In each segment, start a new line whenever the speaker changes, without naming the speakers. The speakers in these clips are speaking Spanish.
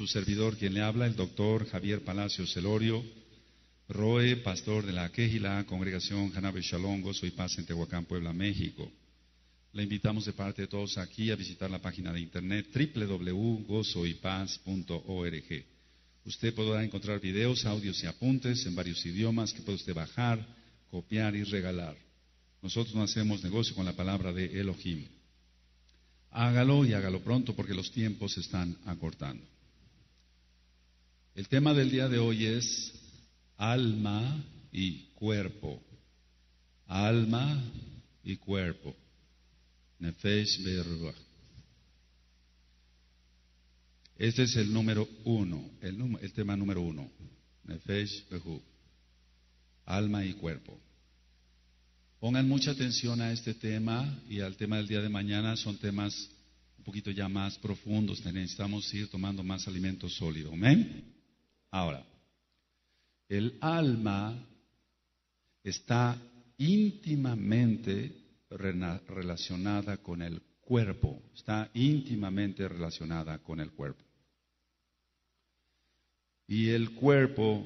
Su servidor, quien le habla, el doctor Javier Palacio Celorio, Roe, pastor de la Quejila, Congregación Janabe Shalom, Gozo y Paz en Tehuacán, Puebla, México. Le invitamos de parte de todos aquí a visitar la página de internet www.gozoypaz.org. Usted podrá encontrar videos, audios y apuntes en varios idiomas que puede usted bajar, copiar y regalar. Nosotros no hacemos negocio con la palabra de Elohim. Hágalo y hágalo pronto porque los tiempos se están acortando. El tema del día de hoy es alma y cuerpo. Alma y cuerpo. Nefesh Beruah. Este es el número uno, el, tema número uno. Nefesh Behu. Alma y cuerpo. Pongan mucha atención a este tema y al tema del día de mañana. Son temas un poquito ya más profundos. Necesitamos ir tomando más alimento sólido. Amén. Ahora, el alma está íntimamente relacionada con el cuerpo. Está íntimamente relacionada con el cuerpo. Y el cuerpo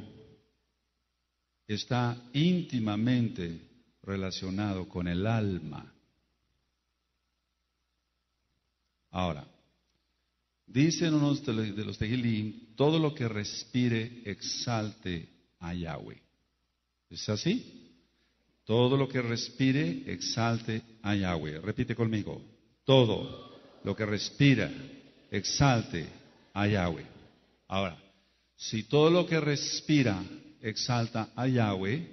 está íntimamente relacionado con el alma. Ahora, dicen unos de los Tehilim, todo lo que respire exalte a Yahweh. ¿Es así? Todo lo que respire exalte a Yahweh. Repite conmigo. Todo lo que respira exalte a Yahweh. Ahora, si todo lo que respira exalta a Yahweh,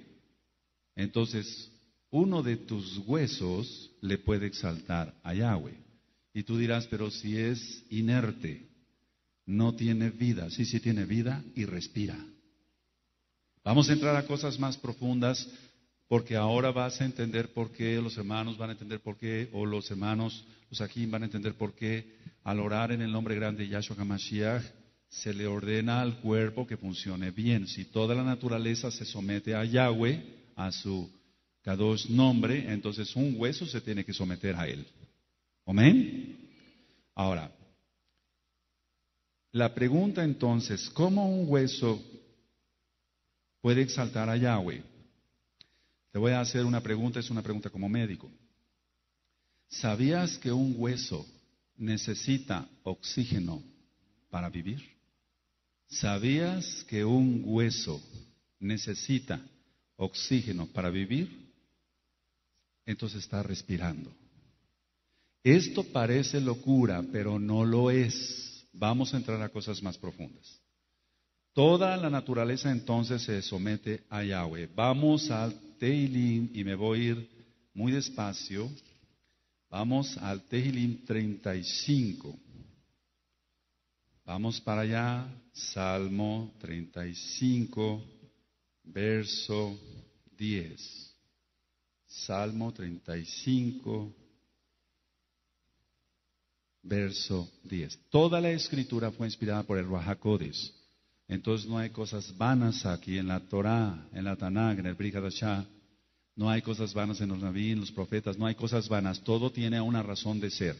entonces uno de tus huesos le puede exaltar a Yahweh. Y tú dirás, pero si es inerte, no tiene vida. Sí, sí tiene vida y respira. Vamos a entrar a cosas más profundas porque ahora vas a entender por qué, los hermanos van a entender por qué, o los hermanos, los aquí van a entender por qué, al orar en el nombre grande de Yahshua HaMashiach, se le ordena al cuerpo que funcione bien. Si toda la naturaleza se somete a Yahweh, a su Kadosh nombre, entonces un hueso se tiene que someter a él. Amén. Ahora, la pregunta entonces, ¿cómo un hueso puede exaltar a Yahweh? Te voy a hacer una pregunta, es una pregunta como médico. ¿Sabías que un hueso necesita oxígeno para vivir? ¿Sabías que un hueso necesita oxígeno para vivir? entonces está respirando. Esto parece locura, pero no lo es. Vamos a entrar a cosas más profundas. Toda la naturaleza entonces se somete a Yahweh. Vamos al Tehilim y me voy a ir muy despacio. Vamos al Tehilim 35. Vamos para allá, Salmo 35, verso 10. Salmo 35, verso 10. Toda la escritura fue inspirada por el Rahakodis. Entonces no hay cosas vanas aquí en la Torah, en la Tanakh, en el Brihadashah. No hay cosas vanas en los Naví, en los profetas. No hay cosas vanas. Todo tiene una razón de ser.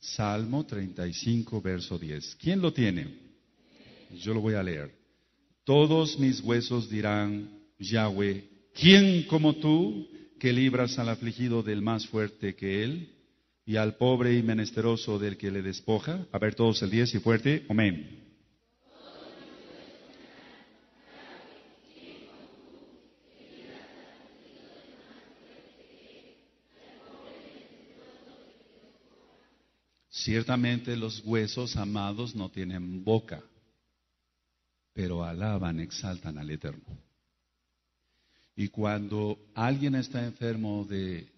Salmo 35, verso 10. ¿Quién lo tiene? Yo lo voy a leer. Todos mis huesos dirán, Yahweh, ¿quién como tú que libras al afligido del más fuerte que él y al pobre y menesteroso del que le despoja? A ver todos el 10 y fuerte, amén. Ciertamente los huesos amados no tienen boca, pero alaban, exaltan al Eterno. Y cuando alguien está enfermo de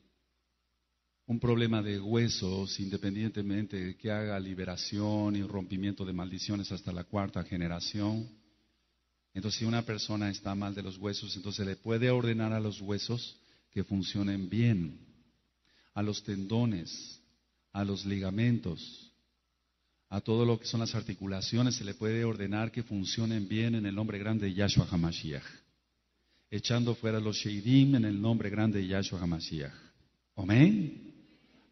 un problema de huesos, independientemente de que haga liberación y rompimiento de maldiciones hasta la cuarta generación, entonces si una persona está mal de los huesos, entonces le puede ordenar a los huesos que funcionen bien, a los tendones, a los ligamentos, a todo lo que son las articulaciones, se le puede ordenar que funcionen bien en el nombre grande de Yahshua HaMashiach echando fuera los Sheidim en el nombre grande de Yahshua HaMashiach. Amén.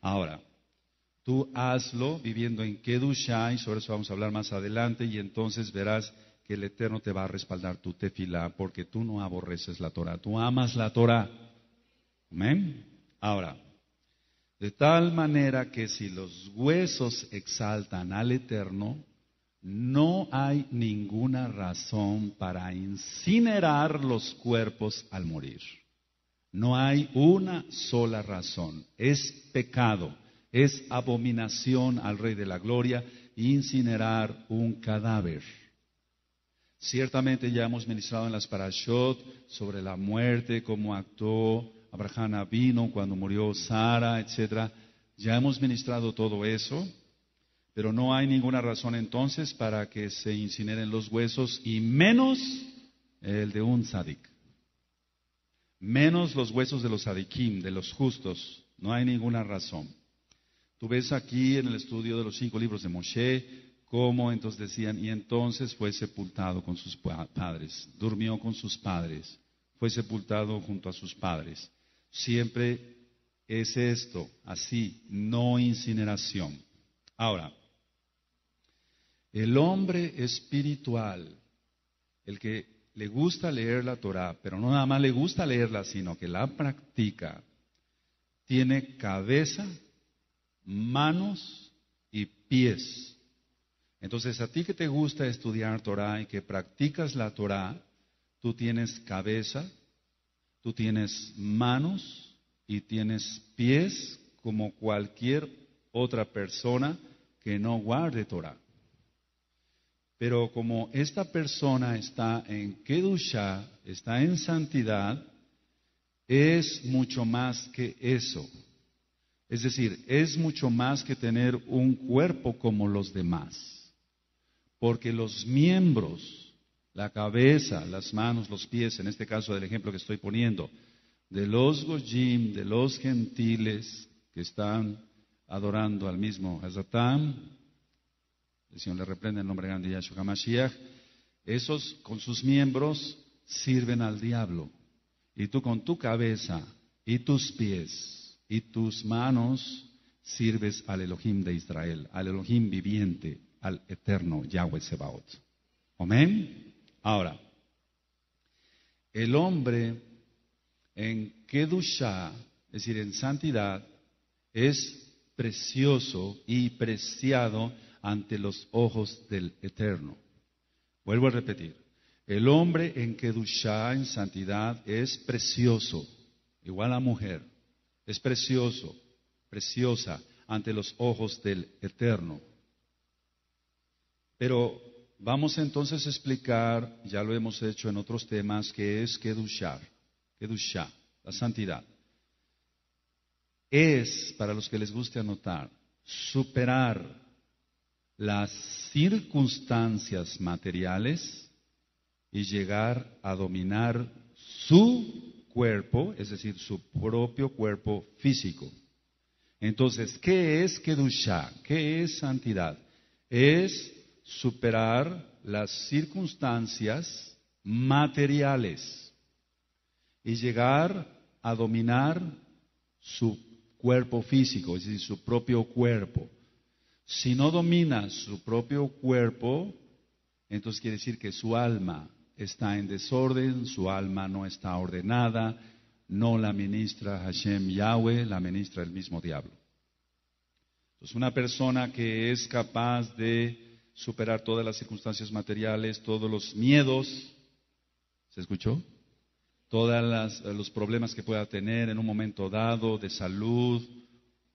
Ahora, Tú hazlo viviendo en Kedusha, y sobre eso vamos a hablar más adelante, y entonces verás que el Eterno te va a respaldar tu tefilá, porque tú no aborreces la Torah, tú amas la Torah. Amén. Ahora, de tal manera que si los huesos exaltan al Eterno, no hay ninguna razón para incinerar los cuerpos al morir. No hay una sola razón. Es pecado, es abominación al Rey de la Gloria incinerar un cadáver. Ciertamente ya hemos ministrado en las parashot sobre la muerte, cómo actuó Abraham vino cuando murió Sara, etc. Ya hemos ministrado todo eso, pero no hay ninguna razón entonces para que se incineren los huesos y menos el de un sadik. Menos los huesos de los sadikim, de los justos. No hay ninguna razón. Tú ves aquí en el estudio de los cinco libros de Moshe cómo entonces decían, y entonces fue sepultado con sus padres, durmió con sus padres, fue sepultado junto a sus padres. Siempre es esto, así, no incineración. Ahora, el hombre espiritual, el que le gusta leer la Torah, pero no nada más le gusta leerla, sino que la practica, tiene cabeza, manos y pies. Entonces, a ti que te gusta estudiar Torah y que practicas la Torah, tú tienes cabeza, Tú tienes manos y tienes pies como cualquier otra persona que no guarde Torah. Pero como esta persona está en Kedusha, está en santidad, es mucho más que eso. Es decir, es mucho más que tener un cuerpo como los demás. Porque los miembros la cabeza, las manos, los pies, en este caso del ejemplo que estoy poniendo, de los gojim, de los gentiles que están adorando al mismo Hazatán, le reprende el nombre grande de Yahshua Mashiach, esos con sus miembros sirven al diablo. Y tú con tu cabeza y tus pies y tus manos sirves al Elohim de Israel, al Elohim viviente, al eterno Yahweh Sebaot. Amén. Ahora, el hombre en Kedusha, es decir, en santidad, es precioso y preciado ante los ojos del Eterno. Vuelvo a repetir, el hombre en Kedusha, en santidad, es precioso, igual a mujer, es precioso, preciosa ante los ojos del Eterno. Pero Vamos entonces a explicar, ya lo hemos hecho en otros temas, qué es Kedushar, Kedusha, la santidad. Es, para los que les guste anotar, superar las circunstancias materiales y llegar a dominar su cuerpo, es decir, su propio cuerpo físico. Entonces, ¿qué es Kedusha? ¿Qué es santidad? Es superar las circunstancias materiales y llegar a dominar su cuerpo físico, es decir, su propio cuerpo. Si no domina su propio cuerpo, entonces quiere decir que su alma está en desorden, su alma no está ordenada, no la ministra Hashem Yahweh, la ministra el mismo diablo. Entonces, una persona que es capaz de superar todas las circunstancias materiales, todos los miedos, ¿se escuchó? Todos los problemas que pueda tener en un momento dado de salud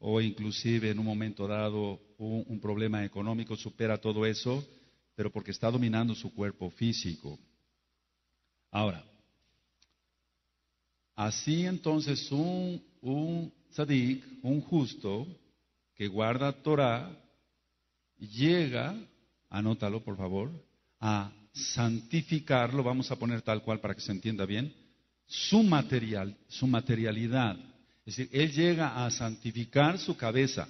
o inclusive en un momento dado un, problema económico, supera todo eso, pero porque está dominando su cuerpo físico. Ahora, así entonces un, un tzadik, un justo, que guarda Torah, llega anótalo por favor, a santificarlo, vamos a poner tal cual para que se entienda bien, su material, su materialidad. Es decir, él llega a santificar su cabeza,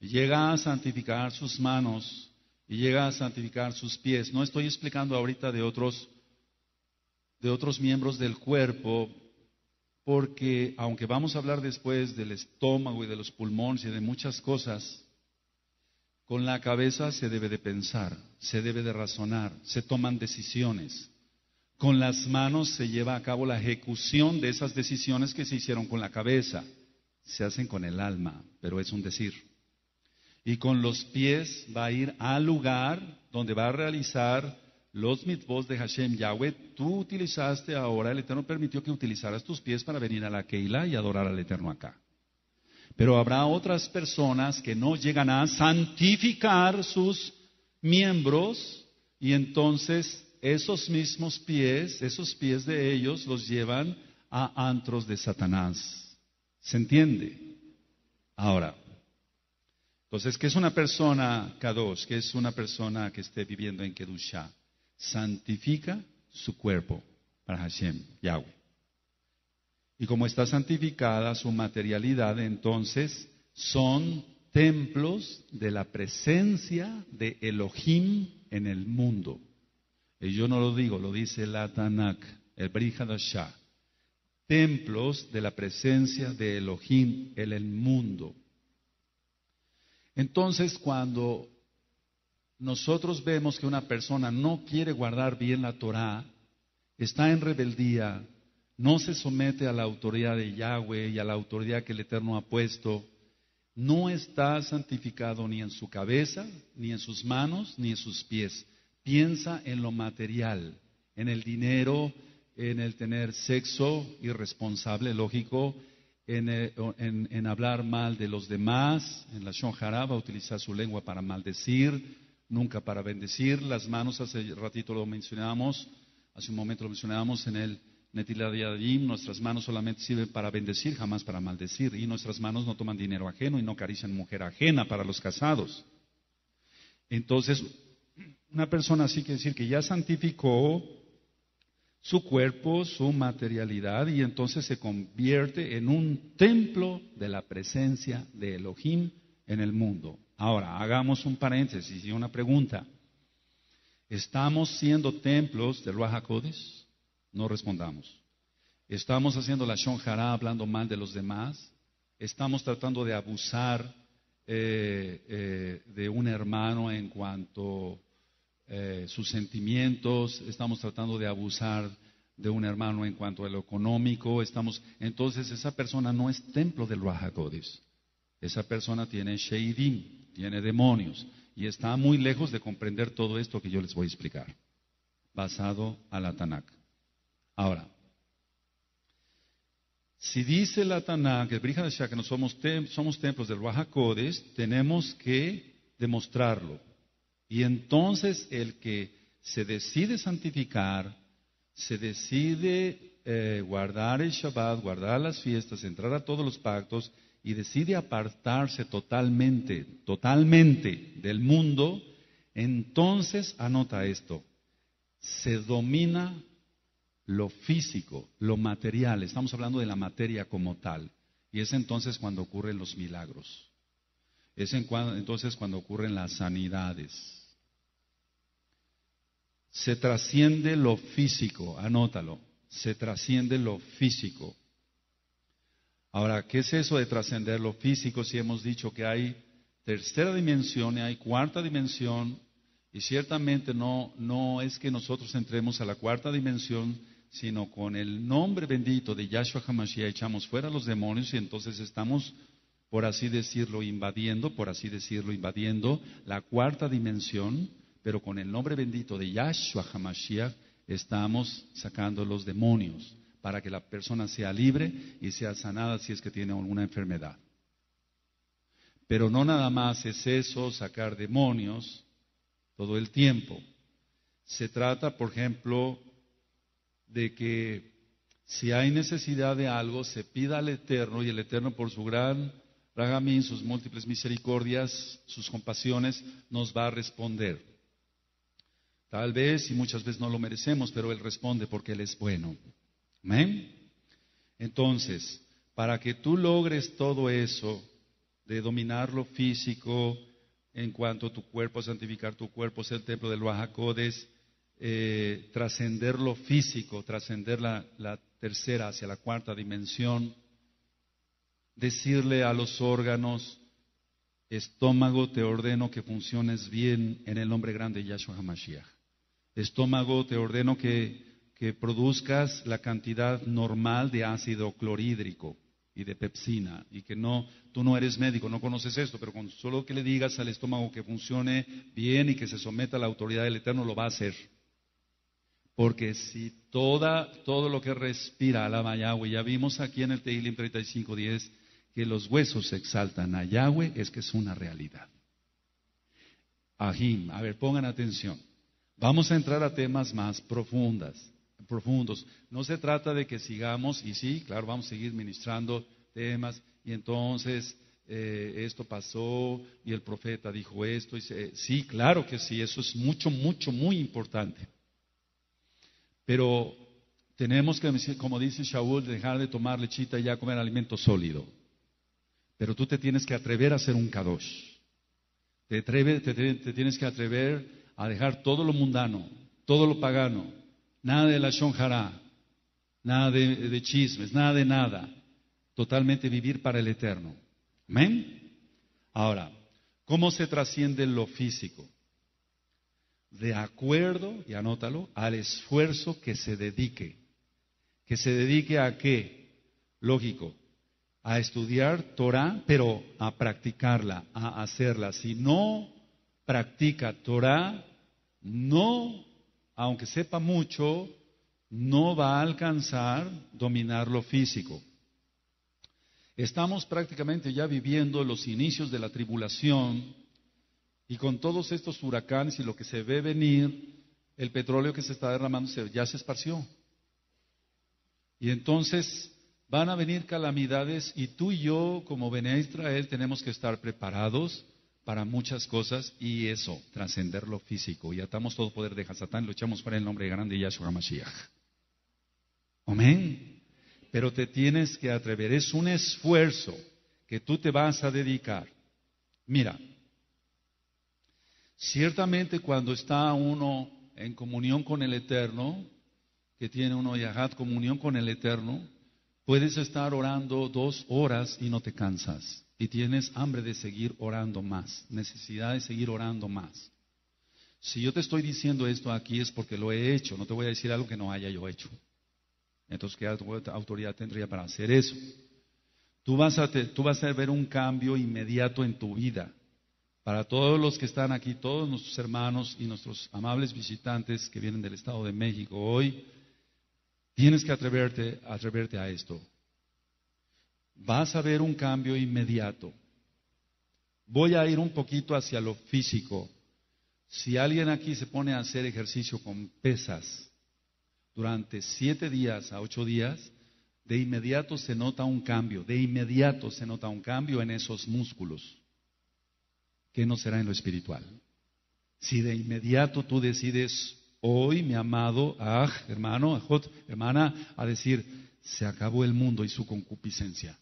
llega a santificar sus manos y llega a santificar sus pies. No estoy explicando ahorita de otros de otros miembros del cuerpo porque aunque vamos a hablar después del estómago y de los pulmones y de muchas cosas, Con la cabeza se debe de pensar, se debe de razonar, se toman decisiones. Con las manos se lleva a cabo la ejecución de esas decisiones que se hicieron con la cabeza. Se hacen con el alma, pero es un decir. Y con los pies va a ir al lugar donde va a realizar los mitzvot de Hashem Yahweh. Tú utilizaste ahora, el Eterno permitió que utilizaras tus pies para venir a la Keila y adorar al Eterno acá. Pero habrá otras personas que no llegan a santificar sus miembros y entonces esos mismos pies, esos pies de ellos los llevan a antros de Satanás. ¿Se entiende? Ahora, entonces, ¿qué es una persona Kadosh? ¿Qué es una persona que esté viviendo en Kedusha? Santifica su cuerpo para Hashem, Yahweh. Y como está santificada su materialidad, entonces son templos de la presencia de Elohim en el mundo. Y yo no lo digo, lo dice el Atanak, el Brihadashah. Templos de la presencia de Elohim en el mundo. Entonces, cuando nosotros vemos que una persona no quiere guardar bien la Torah, está en rebeldía, no se somete a la autoridad de Yahweh y a la autoridad que el Eterno ha puesto, no está santificado ni en su cabeza, ni en sus manos, ni en sus pies. Piensa en lo material, en el dinero, en el tener sexo irresponsable, lógico, en, eh, hablar mal de los demás, en la Shonjara va a utilizar su lengua para maldecir, nunca para bendecir. Las manos, hace ratito lo mencionábamos, hace un momento lo mencionábamos en el nuestras manos solamente sirven para bendecir, jamás para maldecir. Y nuestras manos no toman dinero ajeno y no acarician mujer ajena para los casados. Entonces, una persona así quiere decir que ya santificó su cuerpo, su materialidad, y entonces se convierte en un templo de la presencia de Elohim en el mundo. Ahora, hagamos un paréntesis y una pregunta. ¿Estamos siendo templos del Ruach no respondamos. Estamos haciendo la shonjara hablando mal de los demás. Estamos tratando de abusar eh, eh, de un hermano en cuanto eh, sus sentimientos. Estamos tratando de abusar de un hermano en cuanto a lo económico. Estamos, entonces esa persona no es templo del Rahakodis. Esa persona tiene sheidim, tiene demonios y está muy lejos de comprender todo esto que yo les voy a explicar, basado a la Tanakh. Ahora, si dice la Tanakh, el Brihadashah, que no somos, somos templos del Rahakodes, tenemos que demostrarlo. Y entonces el que se decide santificar, se decide eh, guardar el Shabbat, guardar las fiestas, entrar a todos los pactos y decide apartarse totalmente, totalmente del mundo, entonces anota esto, se domina lo físico, lo material, estamos hablando de la materia como tal. Y es entonces cuando ocurren los milagros. Es entonces cuando ocurren las sanidades. Se trasciende lo físico, anótalo, se trasciende lo físico. Ahora, ¿qué es eso de trascender lo físico si hemos dicho que hay tercera dimensión y hay cuarta dimensión? Y ciertamente no, no es que nosotros entremos a la cuarta dimensión sino con el nombre bendito de Yahshua HaMashiach echamos fuera los demonios y entonces estamos, por así decirlo, invadiendo, por así decirlo, invadiendo la cuarta dimensión, pero con el nombre bendito de Yahshua HaMashiach estamos sacando los demonios para que la persona sea libre y sea sanada si es que tiene alguna enfermedad. Pero no nada más es eso, sacar demonios todo el tiempo. Se trata, por ejemplo, de que si hay necesidad de algo, se pida al Eterno y el Eterno por su gran ragamín, sus múltiples misericordias, sus compasiones, nos va a responder. Tal vez y muchas veces no lo merecemos, pero Él responde porque Él es bueno. Amén. Entonces, para que tú logres todo eso de dominar lo físico en cuanto a tu cuerpo, santificar tu cuerpo, ser el templo del Bajacodes, eh, trascender lo físico, trascender la, tercera hacia la cuarta dimensión, decirle a los órganos, Estómago, te ordeno que funciones bien en el nombre grande de Yahshua HaMashiach. Estómago, te ordeno que, que produzcas la cantidad normal de ácido clorhídrico y de pepsina y que no, tú no eres médico, no conoces esto, pero con solo que le digas al estómago que funcione bien y que se someta a la autoridad del Eterno, lo va a hacer. Porque si toda, todo lo que respira alaba a Yahweh, ya vimos aquí en el Tehilim 35.10 que los huesos se exaltan a Yahweh, es que es una realidad. Ahim, a ver, pongan atención. Vamos a entrar a temas más profundas, profundos. No se trata de que sigamos, y sí, claro, vamos a seguir ministrando temas, y entonces eh, esto pasó, y el profeta dijo esto, y sí, claro que sí, eso es mucho, mucho, muy importante. Pero tenemos que, como dice Shaul, dejar de tomar lechita y ya comer alimento sólido. Pero tú te tienes que atrever a ser un kadosh. Te, te, tienes que atrever a dejar todo lo mundano, todo lo pagano, nada de la shonjara, nada de, de chismes, nada de nada. Totalmente vivir para el eterno. Amén. Ahora, ¿cómo se trasciende lo físico? de acuerdo, y anótalo, al esfuerzo que se dedique. ¿Que se dedique a qué? Lógico, a estudiar Torah, pero a practicarla, a hacerla. Si no practica Torah, no, aunque sepa mucho, no va a alcanzar dominar lo físico. Estamos prácticamente ya viviendo los inicios de la tribulación y con todos estos huracanes y lo que se ve venir, el petróleo que se está derramando ya se esparció. Y entonces van a venir calamidades y tú y yo, como Bene Israel, tenemos que estar preparados para muchas cosas y eso, trascender lo físico. Y atamos todo poder de Hasatán, fuera en el nombre grande de Yahshua Mashiach. Amén. Pero te tienes que atrever, es un esfuerzo que tú te vas a dedicar. Mira, Ciertamente cuando está uno en comunión con el Eterno, que tiene uno yahat comunión con el Eterno, puedes estar orando dos horas y no te cansas. Y tienes hambre de seguir orando más, necesidad de seguir orando más. Si yo te estoy diciendo esto aquí es porque lo he hecho, no te voy a decir algo que no haya yo hecho. Entonces, ¿qué autoridad tendría para hacer eso? Tú vas a, tú vas a ver un cambio inmediato en tu vida. Para todos los que están aquí, todos nuestros hermanos y nuestros amables visitantes que vienen del Estado de México hoy, tienes que atreverte, atreverte a esto. Vas a ver un cambio inmediato. Voy a ir un poquito hacia lo físico. Si alguien aquí se pone a hacer ejercicio con pesas durante siete días a ocho días, de inmediato se nota un cambio, de inmediato se nota un cambio en esos músculos. ¿qué no será en lo espiritual? Si de inmediato tú decides hoy, mi amado, ah, hermano, ajot, hermana, a decir, se acabó el mundo y su concupiscencia.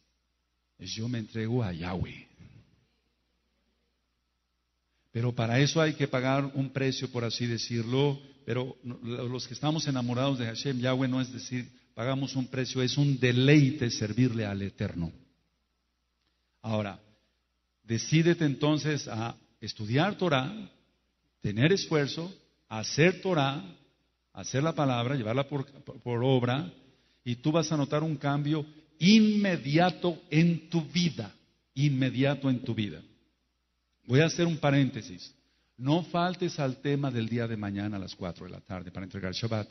Yo me entrego a Yahweh. Pero para eso hay que pagar un precio, por así decirlo. Pero los que estamos enamorados de Hashem, Yahweh no es decir, pagamos un precio, es un deleite servirle al Eterno. Ahora, Decídete entonces a estudiar Torah, tener esfuerzo, hacer Torah, hacer la palabra, llevarla por, por obra, y tú vas a notar un cambio inmediato en tu vida, inmediato en tu vida. Voy a hacer un paréntesis. No faltes al tema del día de mañana a las 4 de la tarde para entregar Shabbat,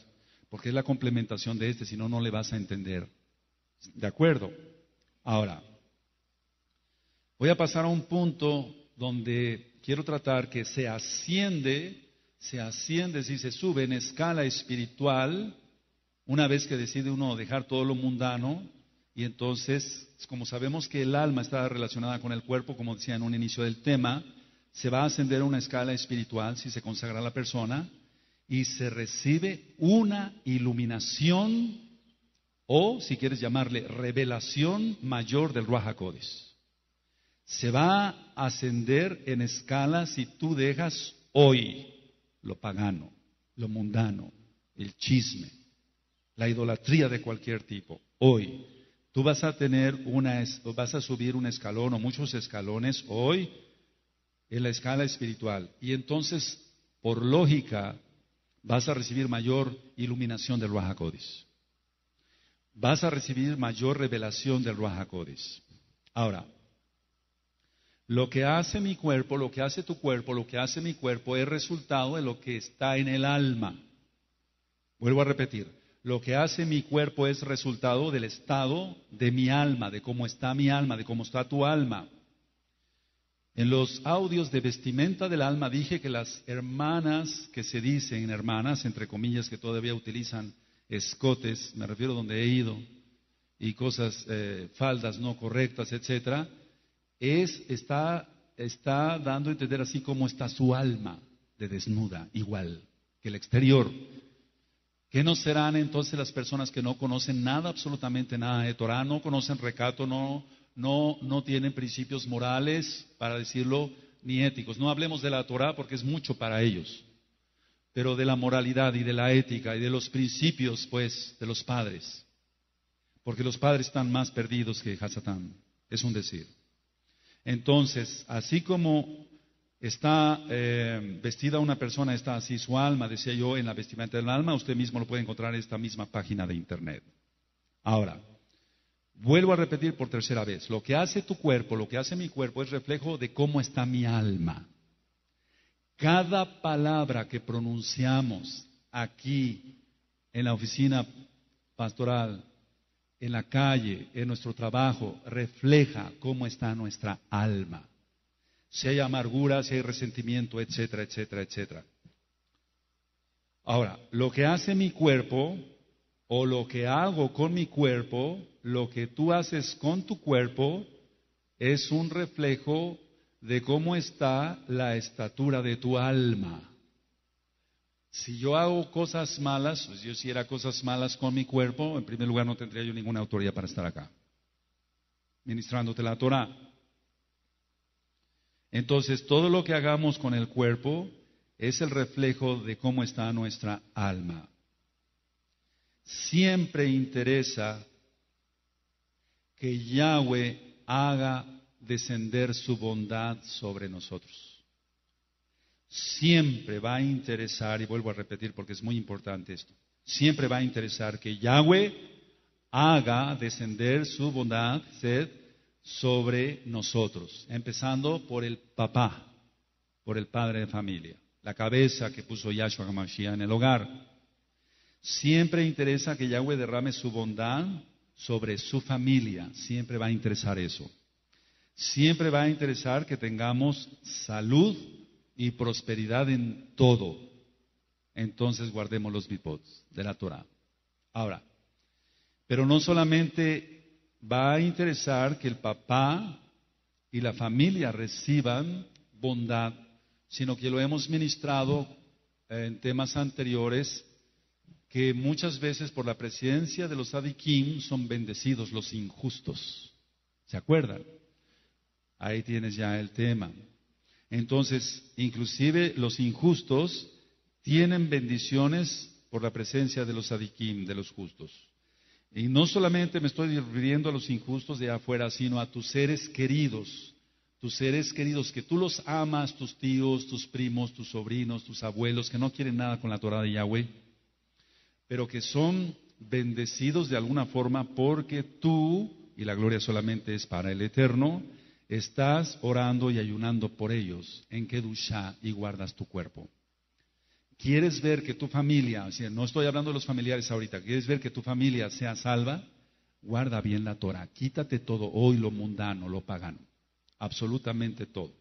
porque es la complementación de este, si no, no le vas a entender. ¿De acuerdo? Ahora, Voy a pasar a un punto donde quiero tratar que se asciende, se asciende, si se sube en escala espiritual, una vez que decide uno dejar todo lo mundano, y entonces, como sabemos que el alma está relacionada con el cuerpo, como decía en un inicio del tema, se va a ascender a una escala espiritual si se consagra a la persona y se recibe una iluminación o, si quieres llamarle, revelación mayor del Ruach se va a ascender en escala si tú dejas hoy lo pagano, lo mundano, el chisme, la idolatría de cualquier tipo. Hoy tú vas a tener una, vas a subir un escalón o muchos escalones hoy en la escala espiritual. Y entonces, por lógica, vas a recibir mayor iluminación del Ruach Vas a recibir mayor revelación del Ruach Ahora, lo que hace mi cuerpo, lo que hace tu cuerpo, lo que hace mi cuerpo es resultado de lo que está en el alma. Vuelvo a repetir, lo que hace mi cuerpo es resultado del estado de mi alma, de cómo está mi alma, de cómo está tu alma. En los audios de vestimenta del alma dije que las hermanas que se dicen hermanas, entre comillas, que todavía utilizan escotes, me refiero a donde he ido, y cosas, eh, faldas no correctas, etcétera, es, está, dando a entender así como está su alma de desnuda, igual que el exterior. ¿Qué no serán entonces las personas que no conocen nada, absolutamente nada de Torah, no conocen recato, no, no, no tienen principios morales, para decirlo, ni éticos? No hablemos de la Torah porque es mucho para ellos, pero de la moralidad y de la ética y de los principios, pues, de los padres. Porque los padres están más perdidos que Hasatán, es un decir. Entonces, así como está eh, vestida una persona, está así su alma, decía yo, en la vestimenta del alma, usted mismo lo puede encontrar en esta misma página de internet. Ahora, vuelvo a repetir por tercera vez, lo que hace tu cuerpo, lo que hace mi cuerpo es reflejo de cómo está mi alma. Cada palabra que pronunciamos aquí en la oficina pastoral, en la calle, en nuestro trabajo, refleja cómo está nuestra alma si hay amargura, si hay resentimiento, etcétera, etcétera, etcétera. Ahora, lo que hace mi cuerpo o lo que hago con mi cuerpo, lo que tú haces con tu cuerpo, es un reflejo de cómo está la estatura de tu alma. Si yo hago cosas malas, si yo hiciera cosas malas con mi cuerpo, en primer lugar no tendría yo ninguna autoridad para estar acá, ministrándote la Torah. Entonces, todo lo que hagamos con el cuerpo es el reflejo de cómo está nuestra alma. Siempre interesa que Yahweh haga descender su bondad sobre nosotros. Siempre va a interesar, y vuelvo a repetir porque es muy importante esto, siempre va a interesar que Yahweh haga descender su bondad, sed, sobre nosotros, empezando por el papá, por el padre de familia, la cabeza que puso Yahshua HaMashiach en el hogar. Siempre interesa que Yahweh derrame su bondad sobre su familia, siempre va a interesar eso. Siempre va a interesar que tengamos salud y prosperidad en todo. Entonces guardemos los bipots de la Torah. Ahora, pero no solamente va a interesar que el papá y la familia reciban bondad, sino que lo hemos ministrado en temas anteriores, que muchas veces por la presencia de los adikim son bendecidos los injustos. ¿Se acuerdan? Ahí tienes ya el tema. Entonces, inclusive los injustos tienen bendiciones por la presencia de los adikim, de los justos. Y no solamente me estoy refiriendo a los injustos de afuera, sino a tus seres queridos, tus seres queridos que tú los amas, tus tíos, tus primos, tus sobrinos, tus abuelos, que no quieren nada con la Torah de Yahweh, pero que son bendecidos de alguna forma porque tú, y la gloria solamente es para el Eterno, estás orando y ayunando por ellos en Kedusha y guardas tu cuerpo. ¿Quieres ver que tu familia, no estoy hablando de los familiares ahorita, quieres ver que tu familia sea salva? Guarda bien la Torah, quítate todo hoy lo mundano, lo pagano, absolutamente todo.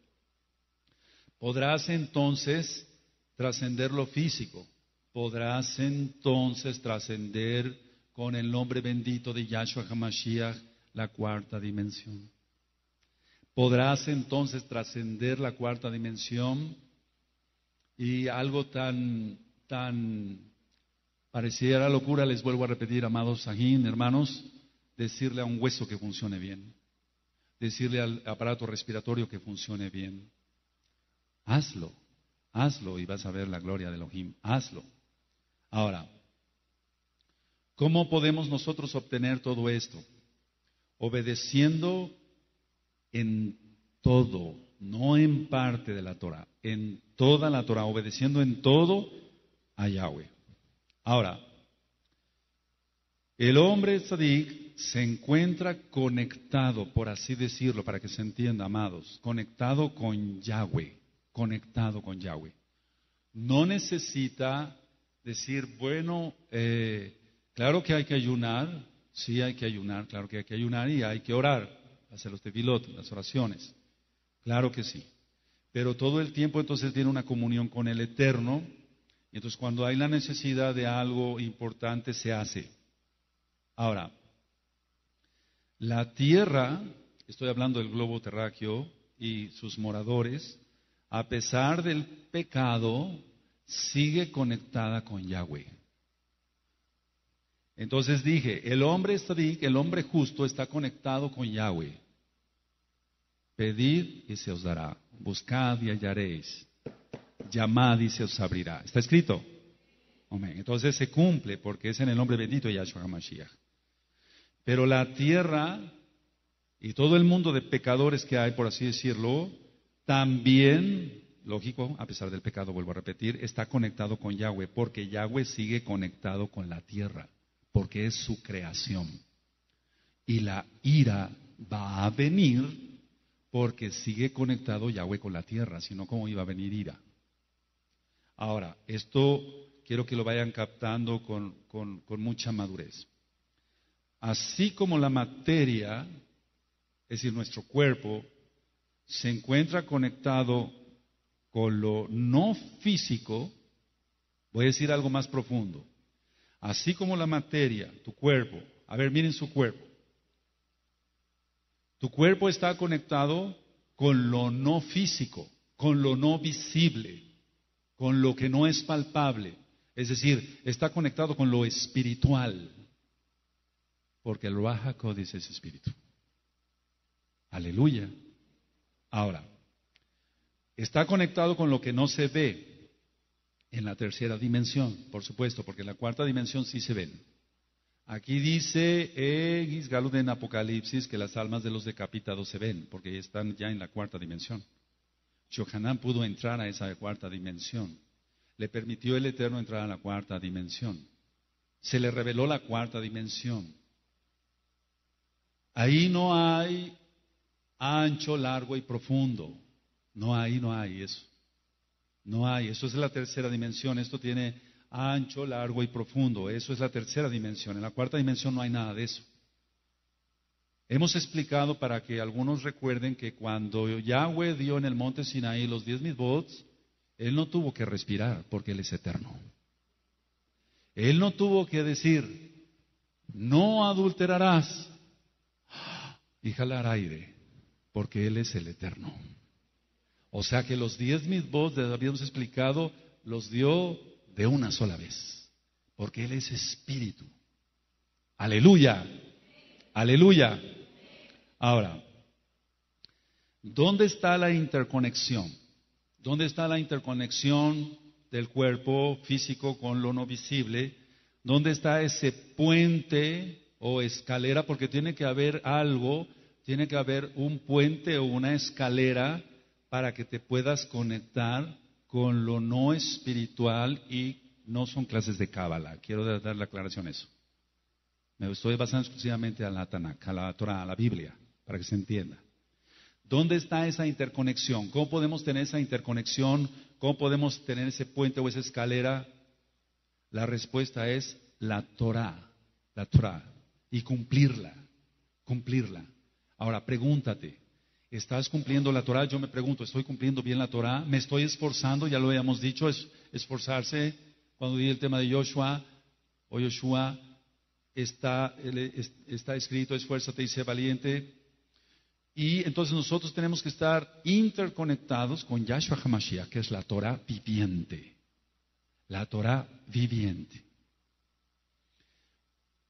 Podrás entonces trascender lo físico, podrás entonces trascender con el nombre bendito de Yahshua HaMashiach la cuarta dimensión. Podrás entonces trascender la cuarta dimensión y algo tan, tan pareciera locura, les vuelvo a repetir, amados Sajín, hermanos, decirle a un hueso que funcione bien, decirle al aparato respiratorio que funcione bien. Hazlo, hazlo y vas a ver la gloria de Elohim, hazlo. Ahora, ¿cómo podemos nosotros obtener todo esto? Obedeciendo en todo no en parte de la Torah, en toda la Torah, obedeciendo en todo a Yahweh. Ahora, el hombre tzadik se encuentra conectado, por así decirlo, para que se entienda, amados, conectado con Yahweh, conectado con Yahweh. No necesita decir, bueno, eh, claro que hay que ayunar, sí hay que ayunar, claro que hay que ayunar y hay que orar, hacer los tefilotes, las oraciones. Claro que sí. Pero todo el tiempo entonces tiene una comunión con el Eterno. Y entonces cuando hay la necesidad de algo importante se hace. Ahora, la tierra, estoy hablando del globo terráqueo y sus moradores, a pesar del pecado, sigue conectada con Yahweh. Entonces dije, el hombre el hombre justo está conectado con Yahweh. Pedid y se os dará. Buscad y hallaréis. Llamad y se os abrirá. Está escrito. Amén. Entonces se cumple porque es en el nombre bendito de Yahshua HaMashiach. Pero la tierra y todo el mundo de pecadores que hay, por así decirlo, también, lógico, a pesar del pecado, vuelvo a repetir, está conectado con Yahweh, porque Yahweh sigue conectado con la tierra, porque es su creación. Y la ira va a venir porque sigue conectado Yahweh con la tierra, si no, ¿cómo iba a venir ira? Ahora, esto quiero que lo vayan captando con, con mucha madurez. Así como la materia, es decir, nuestro cuerpo, se encuentra conectado con lo no físico, voy a decir algo más profundo. Así como la materia, tu cuerpo, a ver, miren su cuerpo. Tu cuerpo está conectado con lo no físico, con lo no visible, con lo que no es palpable. Es decir, está conectado con lo espiritual. Porque el Ruach dice es espíritu. Aleluya. Ahora, está conectado con lo que no se ve en la tercera dimensión, por supuesto, porque en la cuarta dimensión sí se ven. Aquí dice en en Apocalipsis que las almas de los decapitados se ven, porque están ya en la cuarta dimensión. Johanán pudo entrar a esa cuarta dimensión. Le permitió el Eterno entrar a la cuarta dimensión. Se le reveló la cuarta dimensión. Ahí no hay ancho, largo y profundo. No hay, no hay eso. No hay. Eso es la tercera dimensión. Esto tiene ancho, largo y profundo. Eso es la tercera dimensión. En la cuarta dimensión no hay nada de eso. Hemos explicado para que algunos recuerden que cuando Yahweh dio en el monte Sinaí los diez votos, Él no tuvo que respirar porque Él es eterno. Él no tuvo que decir, no adulterarás y jalar aire, porque Él es el eterno. O sea que los diez votos, habíamos explicado, los dio de una sola vez, porque Él es espíritu. Aleluya, aleluya. Ahora, ¿dónde está la interconexión? ¿Dónde está la interconexión del cuerpo físico con lo no visible? ¿Dónde está ese puente o escalera? Porque tiene que haber algo, tiene que haber un puente o una escalera para que te puedas conectar con lo no espiritual y no son clases de cábala. Quiero dar la aclaración a eso. Me estoy basando exclusivamente a la Tanakh, a la Torah, a la Biblia, para que se entienda. ¿Dónde está esa interconexión? ¿Cómo podemos tener esa interconexión? ¿Cómo podemos tener ese puente o esa escalera? La respuesta es la Torah, la Torah, y cumplirla, cumplirla. Ahora, pregúntate, ¿Estás cumpliendo la Torah? Yo me pregunto, ¿estoy cumpliendo bien la Torah? ¿Me estoy esforzando? Ya lo habíamos dicho, es esforzarse. Cuando di el tema de Joshua, o Joshua, está, está escrito, esfuérzate y sé valiente. Y entonces nosotros tenemos que estar interconectados con Yahshua HaMashiach, que es la Torah viviente. La Torah viviente.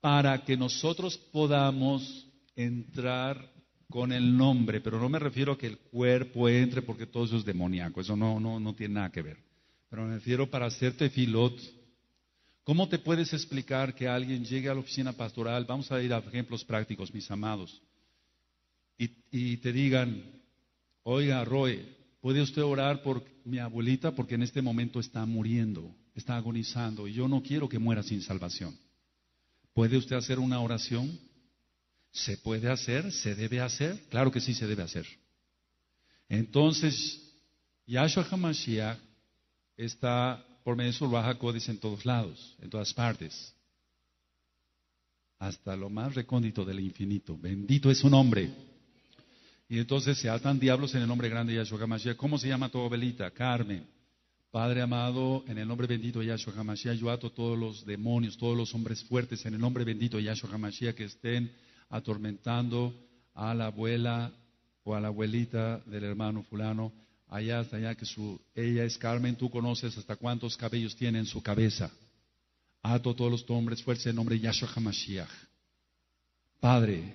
Para que nosotros podamos entrar con el nombre, pero no me refiero a que el cuerpo entre porque todo eso es demoníaco, eso no, no, no tiene nada que ver. Pero me refiero para hacerte filot. ¿Cómo te puedes explicar que alguien llegue a la oficina pastoral? Vamos a ir a ejemplos prácticos, mis amados. Y, y te digan, oiga, Roy, ¿puede usted orar por mi abuelita? Porque en este momento está muriendo, está agonizando y yo no quiero que muera sin salvación. ¿Puede usted hacer una oración? ¿Se puede hacer? ¿Se debe hacer? Claro que sí se debe hacer. Entonces, Yahshua HaMashiach está por medio de su Baja en todos lados, en todas partes. Hasta lo más recóndito del infinito. Bendito es su nombre. Y entonces se atan diablos en el nombre grande de Yahshua HaMashiach. ¿Cómo se llama tu abuelita? Carmen. Padre amado, en el nombre bendito de Yahshua HaMashiach, yo ato todos los demonios, todos los hombres fuertes, en el nombre bendito de Yahshua HaMashiach, que estén atormentando a la abuela o a la abuelita del hermano fulano, allá hasta allá que su, ella es Carmen, tú conoces hasta cuántos cabellos tiene en su cabeza. Ato todos los hombres fuertes en nombre Yahshua HaMashiach. Padre,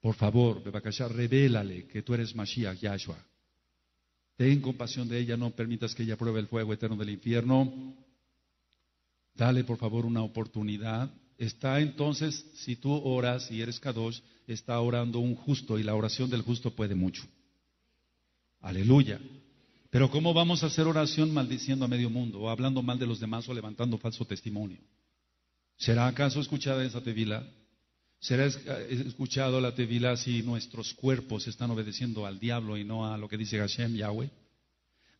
por favor, Bebakashah, revélale que tú eres Mashiach, Yahshua. Ten compasión de ella, no permitas que ella pruebe el fuego eterno del infierno. Dale, por favor, una oportunidad Está entonces, si tú oras y eres Kadosh, está orando un justo y la oración del justo puede mucho. Aleluya. Pero ¿cómo vamos a hacer oración maldiciendo a medio mundo o hablando mal de los demás o levantando falso testimonio? ¿Será acaso escuchada esa tevila? ¿Será escuchado la tevila si nuestros cuerpos están obedeciendo al diablo y no a lo que dice Hashem Yahweh?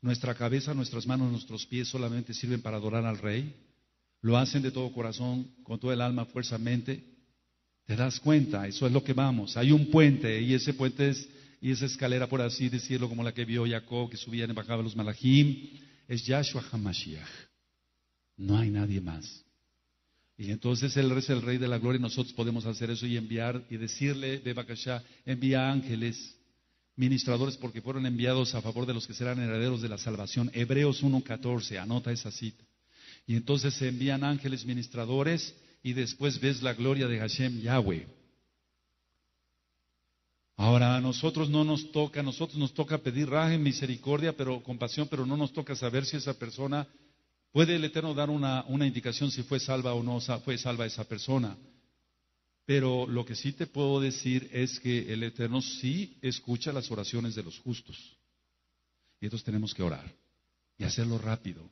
Nuestra cabeza, nuestras manos, nuestros pies solamente sirven para adorar al rey lo hacen de todo corazón, con todo el alma, fuerza, mente, te das cuenta, eso es lo que vamos. Hay un puente y ese puente es, y esa escalera, por así decirlo, como la que vio Jacob, que subía y bajaba los malachim, es Yahshua HaMashiach. No hay nadie más. Y entonces Él es el Rey de la Gloria y nosotros podemos hacer eso y enviar y decirle de Bakashá, envía ángeles, ministradores, porque fueron enviados a favor de los que serán herederos de la salvación. Hebreos 1.14, anota esa cita. Y entonces se envían ángeles ministradores y después ves la gloria de Hashem Yahweh. Ahora a nosotros no nos toca, a nosotros nos toca pedir raje, misericordia, pero compasión, pero no nos toca saber si esa persona puede el Eterno dar una, una indicación si fue salva o no fue salva esa persona. Pero lo que sí te puedo decir es que el Eterno sí escucha las oraciones de los justos. Y entonces tenemos que orar y hacerlo rápido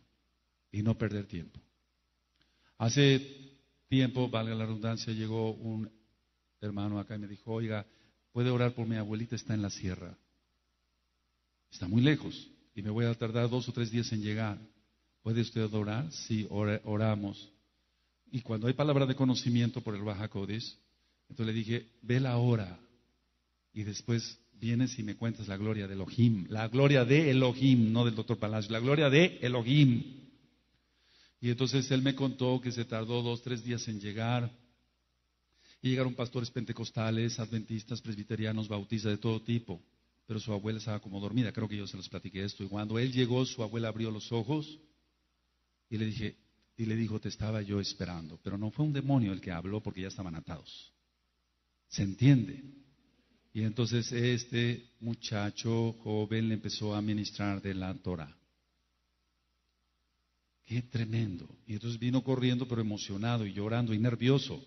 y no perder tiempo. Hace tiempo, valga la redundancia, llegó un hermano acá y me dijo, oiga, puede orar por mi abuelita, está en la sierra. Está muy lejos y me voy a tardar dos o tres días en llegar. ¿Puede usted orar? Sí, oramos. Y cuando hay palabra de conocimiento por el Baja entonces le dije, ve la hora y después vienes y me cuentas la gloria de Elohim, la gloria de Elohim, no del doctor Palacio, la gloria de Elohim. Y entonces él me contó que se tardó dos, tres días en llegar. Y llegaron pastores pentecostales, adventistas, presbiterianos, bautistas de todo tipo. Pero su abuela estaba como dormida. Creo que yo se los platiqué esto. Y cuando él llegó, su abuela abrió los ojos y le dije, y le dijo, te estaba yo esperando. Pero no fue un demonio el que habló porque ya estaban atados. ¿Se entiende? Y entonces este muchacho joven le empezó a ministrar de la Torah. Qué tremendo. Y entonces vino corriendo, pero emocionado y llorando y nervioso.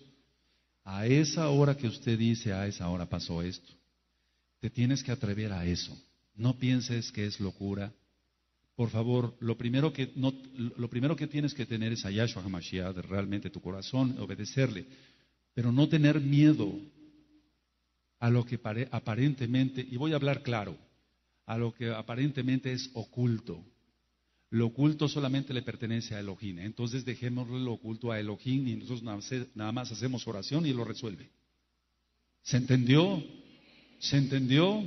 A esa hora que usted dice, a esa hora pasó esto. Te tienes que atrever a eso. No pienses que es locura. Por favor, lo primero que, no, lo primero que tienes que tener es a Yahshua HaMashiach, realmente tu corazón, obedecerle. Pero no tener miedo a lo que aparentemente, y voy a hablar claro, a lo que aparentemente es oculto. Lo oculto solamente le pertenece a Elohim. Entonces dejémosle lo oculto a Elohim y nosotros nada más hacemos oración y lo resuelve. ¿Se entendió? ¿Se entendió?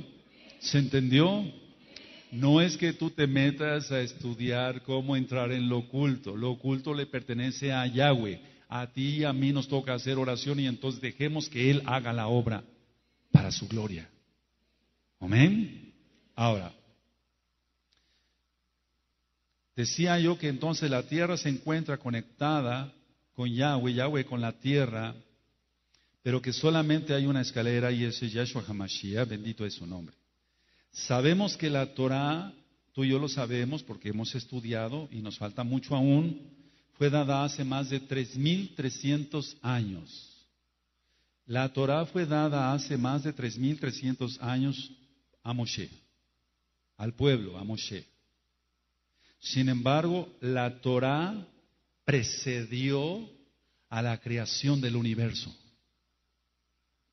¿Se entendió? No es que tú te metas a estudiar cómo entrar en lo oculto. Lo oculto le pertenece a Yahweh. A ti y a mí nos toca hacer oración y entonces dejemos que Él haga la obra para su gloria. Amén. Ahora, Decía yo que entonces la tierra se encuentra conectada con Yahweh, Yahweh con la tierra, pero que solamente hay una escalera y ese es Yahshua HaMashiach, bendito es su nombre. Sabemos que la Torah, tú y yo lo sabemos porque hemos estudiado y nos falta mucho aún, fue dada hace más de 3.300 años. La Torah fue dada hace más de 3.300 años a Moshe. al pueblo, a Moshe. Sin embargo, la Torah precedió a la creación del universo.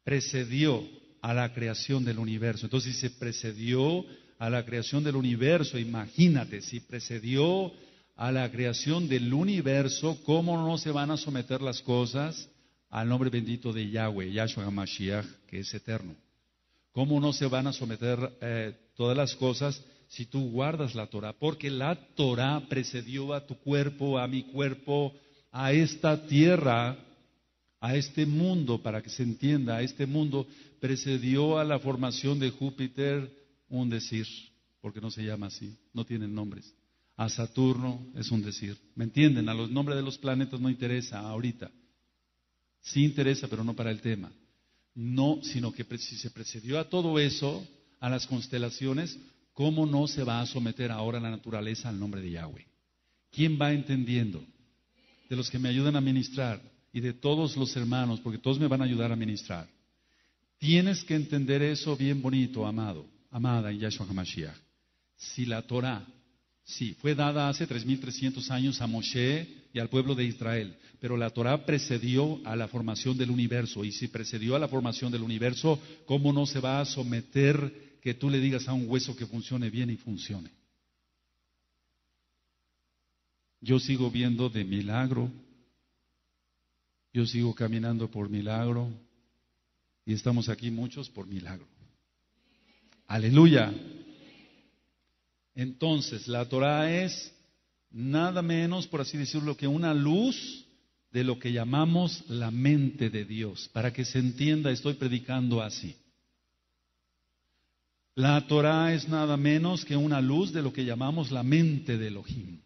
Precedió a la creación del universo. Entonces, si se precedió a la creación del universo, imagínate, si precedió a la creación del universo, ¿cómo no se van a someter las cosas al nombre bendito de Yahweh, Yahshua HaMashiach, que es eterno? ¿Cómo no se van a someter eh, todas las cosas si tú guardas la Torah? Porque la Torah precedió a tu cuerpo, a mi cuerpo, a esta tierra, a este mundo, para que se entienda, a este mundo precedió a la formación de Júpiter un decir, porque no se llama así, no tienen nombres. A Saturno es un decir. ¿Me entienden? A los nombres de los planetas no interesa ahorita. Sí interesa, pero no para el tema. No, sino que si se precedió a todo eso, a las constelaciones, ¿cómo no se va a someter ahora la naturaleza al nombre de Yahweh? ¿Quién va entendiendo? De los que me ayudan a ministrar y de todos los hermanos, porque todos me van a ayudar a ministrar. Tienes que entender eso bien bonito, amado, amada en Yahshua HaMashiach. Si la Torah, sí, fue dada hace 3.300 años a Moshe y al pueblo de Israel, pero la Torah precedió a la formación del universo. Y si precedió a la formación del universo, ¿cómo no se va a someter que tú le digas a un hueso que funcione bien y funcione? Yo sigo viendo de milagro, yo sigo caminando por milagro y estamos aquí muchos por milagro. Aleluya. Entonces, la Torah es nada menos, por así decirlo, que una luz de lo que llamamos la mente de Dios. Para que se entienda, estoy predicando así. La Torah es nada menos que una luz de lo que llamamos la mente de Elohim.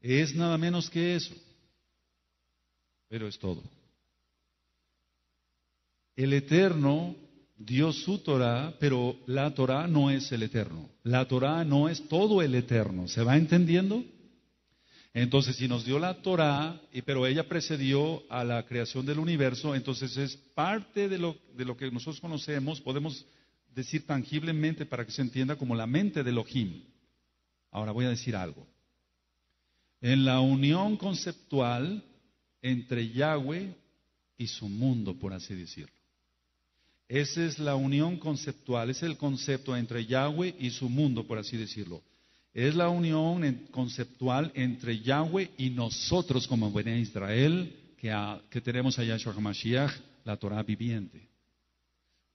Es nada menos que eso. Pero es todo. El Eterno dio su Torah, pero la Torah no es el Eterno. La Torah no es todo el Eterno. ¿Se va entendiendo? Entonces, si nos dio la Torah, pero ella precedió a la creación del universo, entonces es parte de lo, de lo que nosotros conocemos, podemos decir tangiblemente para que se entienda como la mente de Elohim. Ahora voy a decir algo. En la unión conceptual entre Yahweh y su mundo, por así decirlo. Esa es la unión conceptual, es el concepto entre Yahweh y su mundo, por así decirlo. Es la unión conceptual entre Yahweh y nosotros como Bene Israel, que, tenemos a Yahshua HaMashiach, la Torah viviente.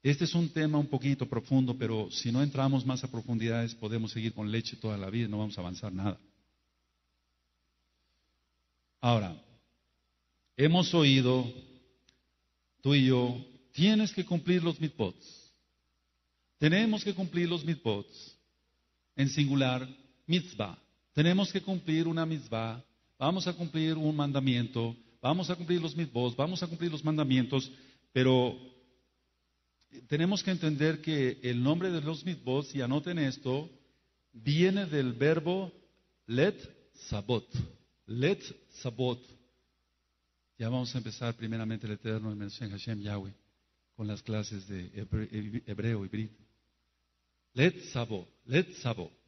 Este es un tema un poquito profundo, pero si no entramos más a profundidades, podemos seguir con leche toda la vida y no vamos a avanzar nada. Ahora, hemos oído, tú y yo, tienes que cumplir los mitpots. Tenemos que cumplir los mitpots. En singular, mitzvah. Tenemos que cumplir una mitzvah, vamos a cumplir un mandamiento, vamos a cumplir los mitzvot, vamos a cumplir los mandamientos, pero tenemos que entender que el nombre de los mitzvot, si anoten esto, viene del verbo let sabot. Let sabot. Ya vamos a empezar primeramente el Eterno en Hashem Yahweh con las clases de hebreo y. Let sabot, let sabot.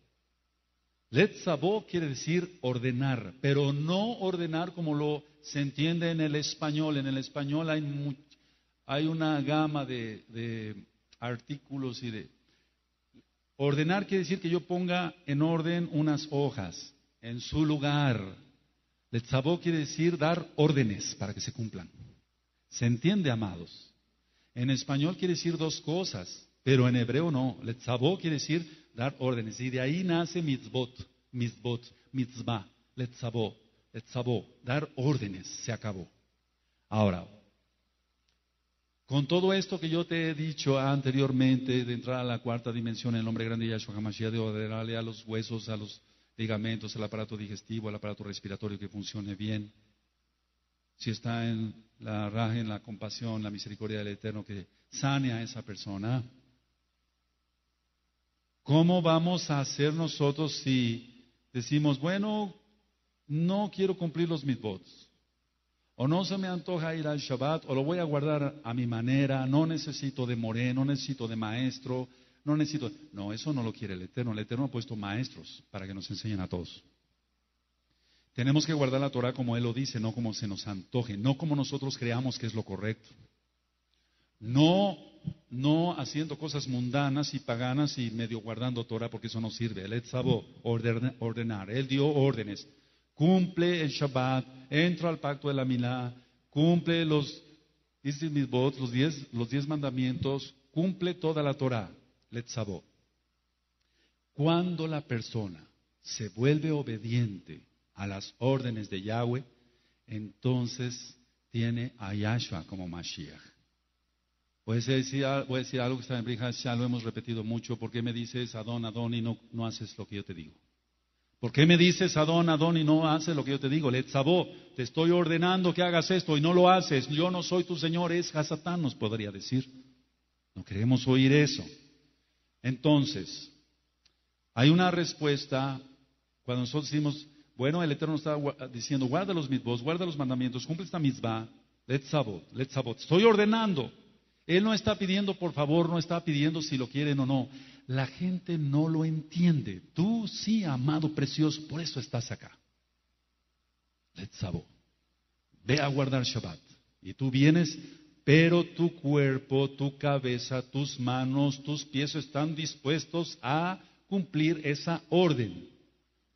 Letzabo quiere decir ordenar, pero no ordenar como lo se entiende en el español. En el español hay, hay una gama de, artículos y de... Ordenar quiere decir que yo ponga en orden unas hojas en su lugar. Letzabo quiere decir dar órdenes para que se cumplan. ¿Se entiende, amados? En español quiere decir dos cosas, pero en hebreo no. Letzabo quiere decir dar órdenes. Y de ahí nace mitzvot, mitzvot, mitzvah, letzabó, letzabó, dar órdenes, se acabó. Ahora, con todo esto que yo te he dicho anteriormente, de entrar a la cuarta dimensión, el nombre grande de Yahshua HaMashiach, de ordenarle a los huesos, a los ligamentos, al aparato digestivo, al aparato respiratorio que funcione bien. Si está en la raja, en la compasión, la misericordia del Eterno, que sane a esa persona. ¿Cómo vamos a hacer nosotros si decimos, bueno, no quiero cumplir los mitzvot? O no se me antoja ir al Shabbat, o lo voy a guardar a mi manera, no necesito de moreno, no necesito de maestro, no necesito. No, eso no lo quiere el Eterno. El Eterno ha puesto maestros para que nos enseñen a todos. Tenemos que guardar la Torah como Él lo dice, no como se nos antoje, no como nosotros creamos que es lo correcto. No, no haciendo cosas mundanas y paganas y medio guardando Torah porque eso no sirve. El Etzabo, ordenar. Él dio órdenes. Cumple el Shabbat, entra al pacto de la Milá, cumple los, los diez, los diez mandamientos, cumple toda la Torah. Letzabo. Cuando la persona se vuelve obediente a las órdenes de Yahweh, entonces tiene a Yahshua como Mashiach. Voy a decir, algo que está en Brija, ya lo hemos repetido mucho. ¿Por qué me dices Adón, Adón y no, no haces lo que yo te digo? ¿Por qué me dices Adón, Adón y no haces lo que yo te digo? Letzabó, te estoy ordenando que hagas esto y no lo haces. Yo no soy tu Señor, es Hasatán, nos podría decir. No queremos oír eso. Entonces, hay una respuesta cuando nosotros decimos, bueno, el Eterno está diciendo, guarda los mitzvot, guarda los mandamientos, cumple esta mitzvah, letzabot, letzabot. Estoy ordenando. Él no está pidiendo, por favor, no está pidiendo si lo quieren o no. La gente no lo entiende. Tú sí, amado precioso, por eso estás acá. Letzabot. Ve a guardar Shabbat. Y tú vienes, pero tu cuerpo, tu cabeza, tus manos, tus pies están dispuestos a cumplir esa orden.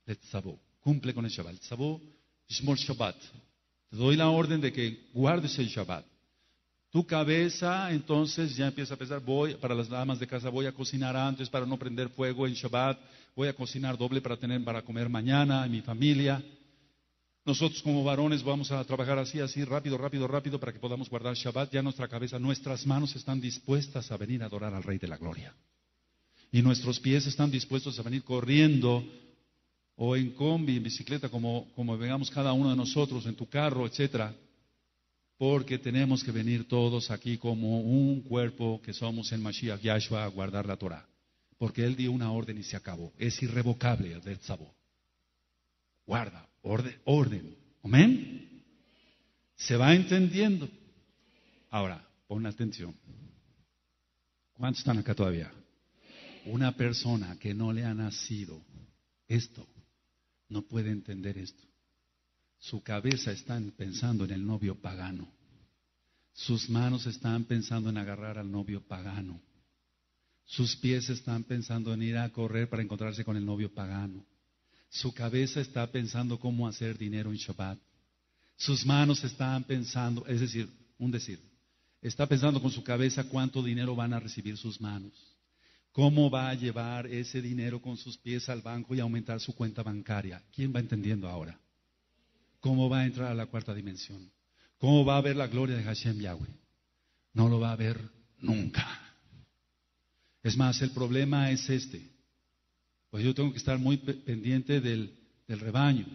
Letzabot. Cumple con el Shabbat. Letzabot, Shmol Shabbat. Te doy la orden de que guardes el Shabbat. Tu cabeza entonces ya empieza a pensar, voy, para las damas de casa voy a cocinar antes para no prender fuego en Shabbat, voy a cocinar doble para tener para comer mañana en mi familia. Nosotros como varones vamos a trabajar así, así, rápido, rápido, rápido para que podamos guardar Shabbat. Ya nuestra cabeza, nuestras manos están dispuestas a venir a adorar al Rey de la Gloria. Y nuestros pies están dispuestos a venir corriendo o en combi, en bicicleta, como, como vengamos cada uno de nosotros, en tu carro, etcétera porque tenemos que venir todos aquí como un cuerpo que somos en Mashiach Yahshua a guardar la Torah. Porque Él dio una orden y se acabó. Es irrevocable el del. Guarda, orden, orden. Amén. Se va entendiendo. Ahora, pon atención. ¿Cuántos están acá todavía? Una persona que no le ha nacido esto, no puede entender esto. Su cabeza está pensando en el novio pagano. Sus manos están pensando en agarrar al novio pagano. Sus pies están pensando en ir a correr para encontrarse con el novio pagano. Su cabeza está pensando cómo hacer dinero en Shabbat. Sus manos están pensando, es decir, un decir, está pensando con su cabeza cuánto dinero van a recibir sus manos. ¿Cómo va a llevar ese dinero con sus pies al banco y aumentar su cuenta bancaria? ¿Quién va entendiendo ahora? ¿Cómo va a entrar a la cuarta dimensión? ¿Cómo va a ver la gloria de Hashem Yahweh? No lo va a ver nunca. Es más, el problema es este. Pues yo tengo que estar muy pendiente del, rebaño.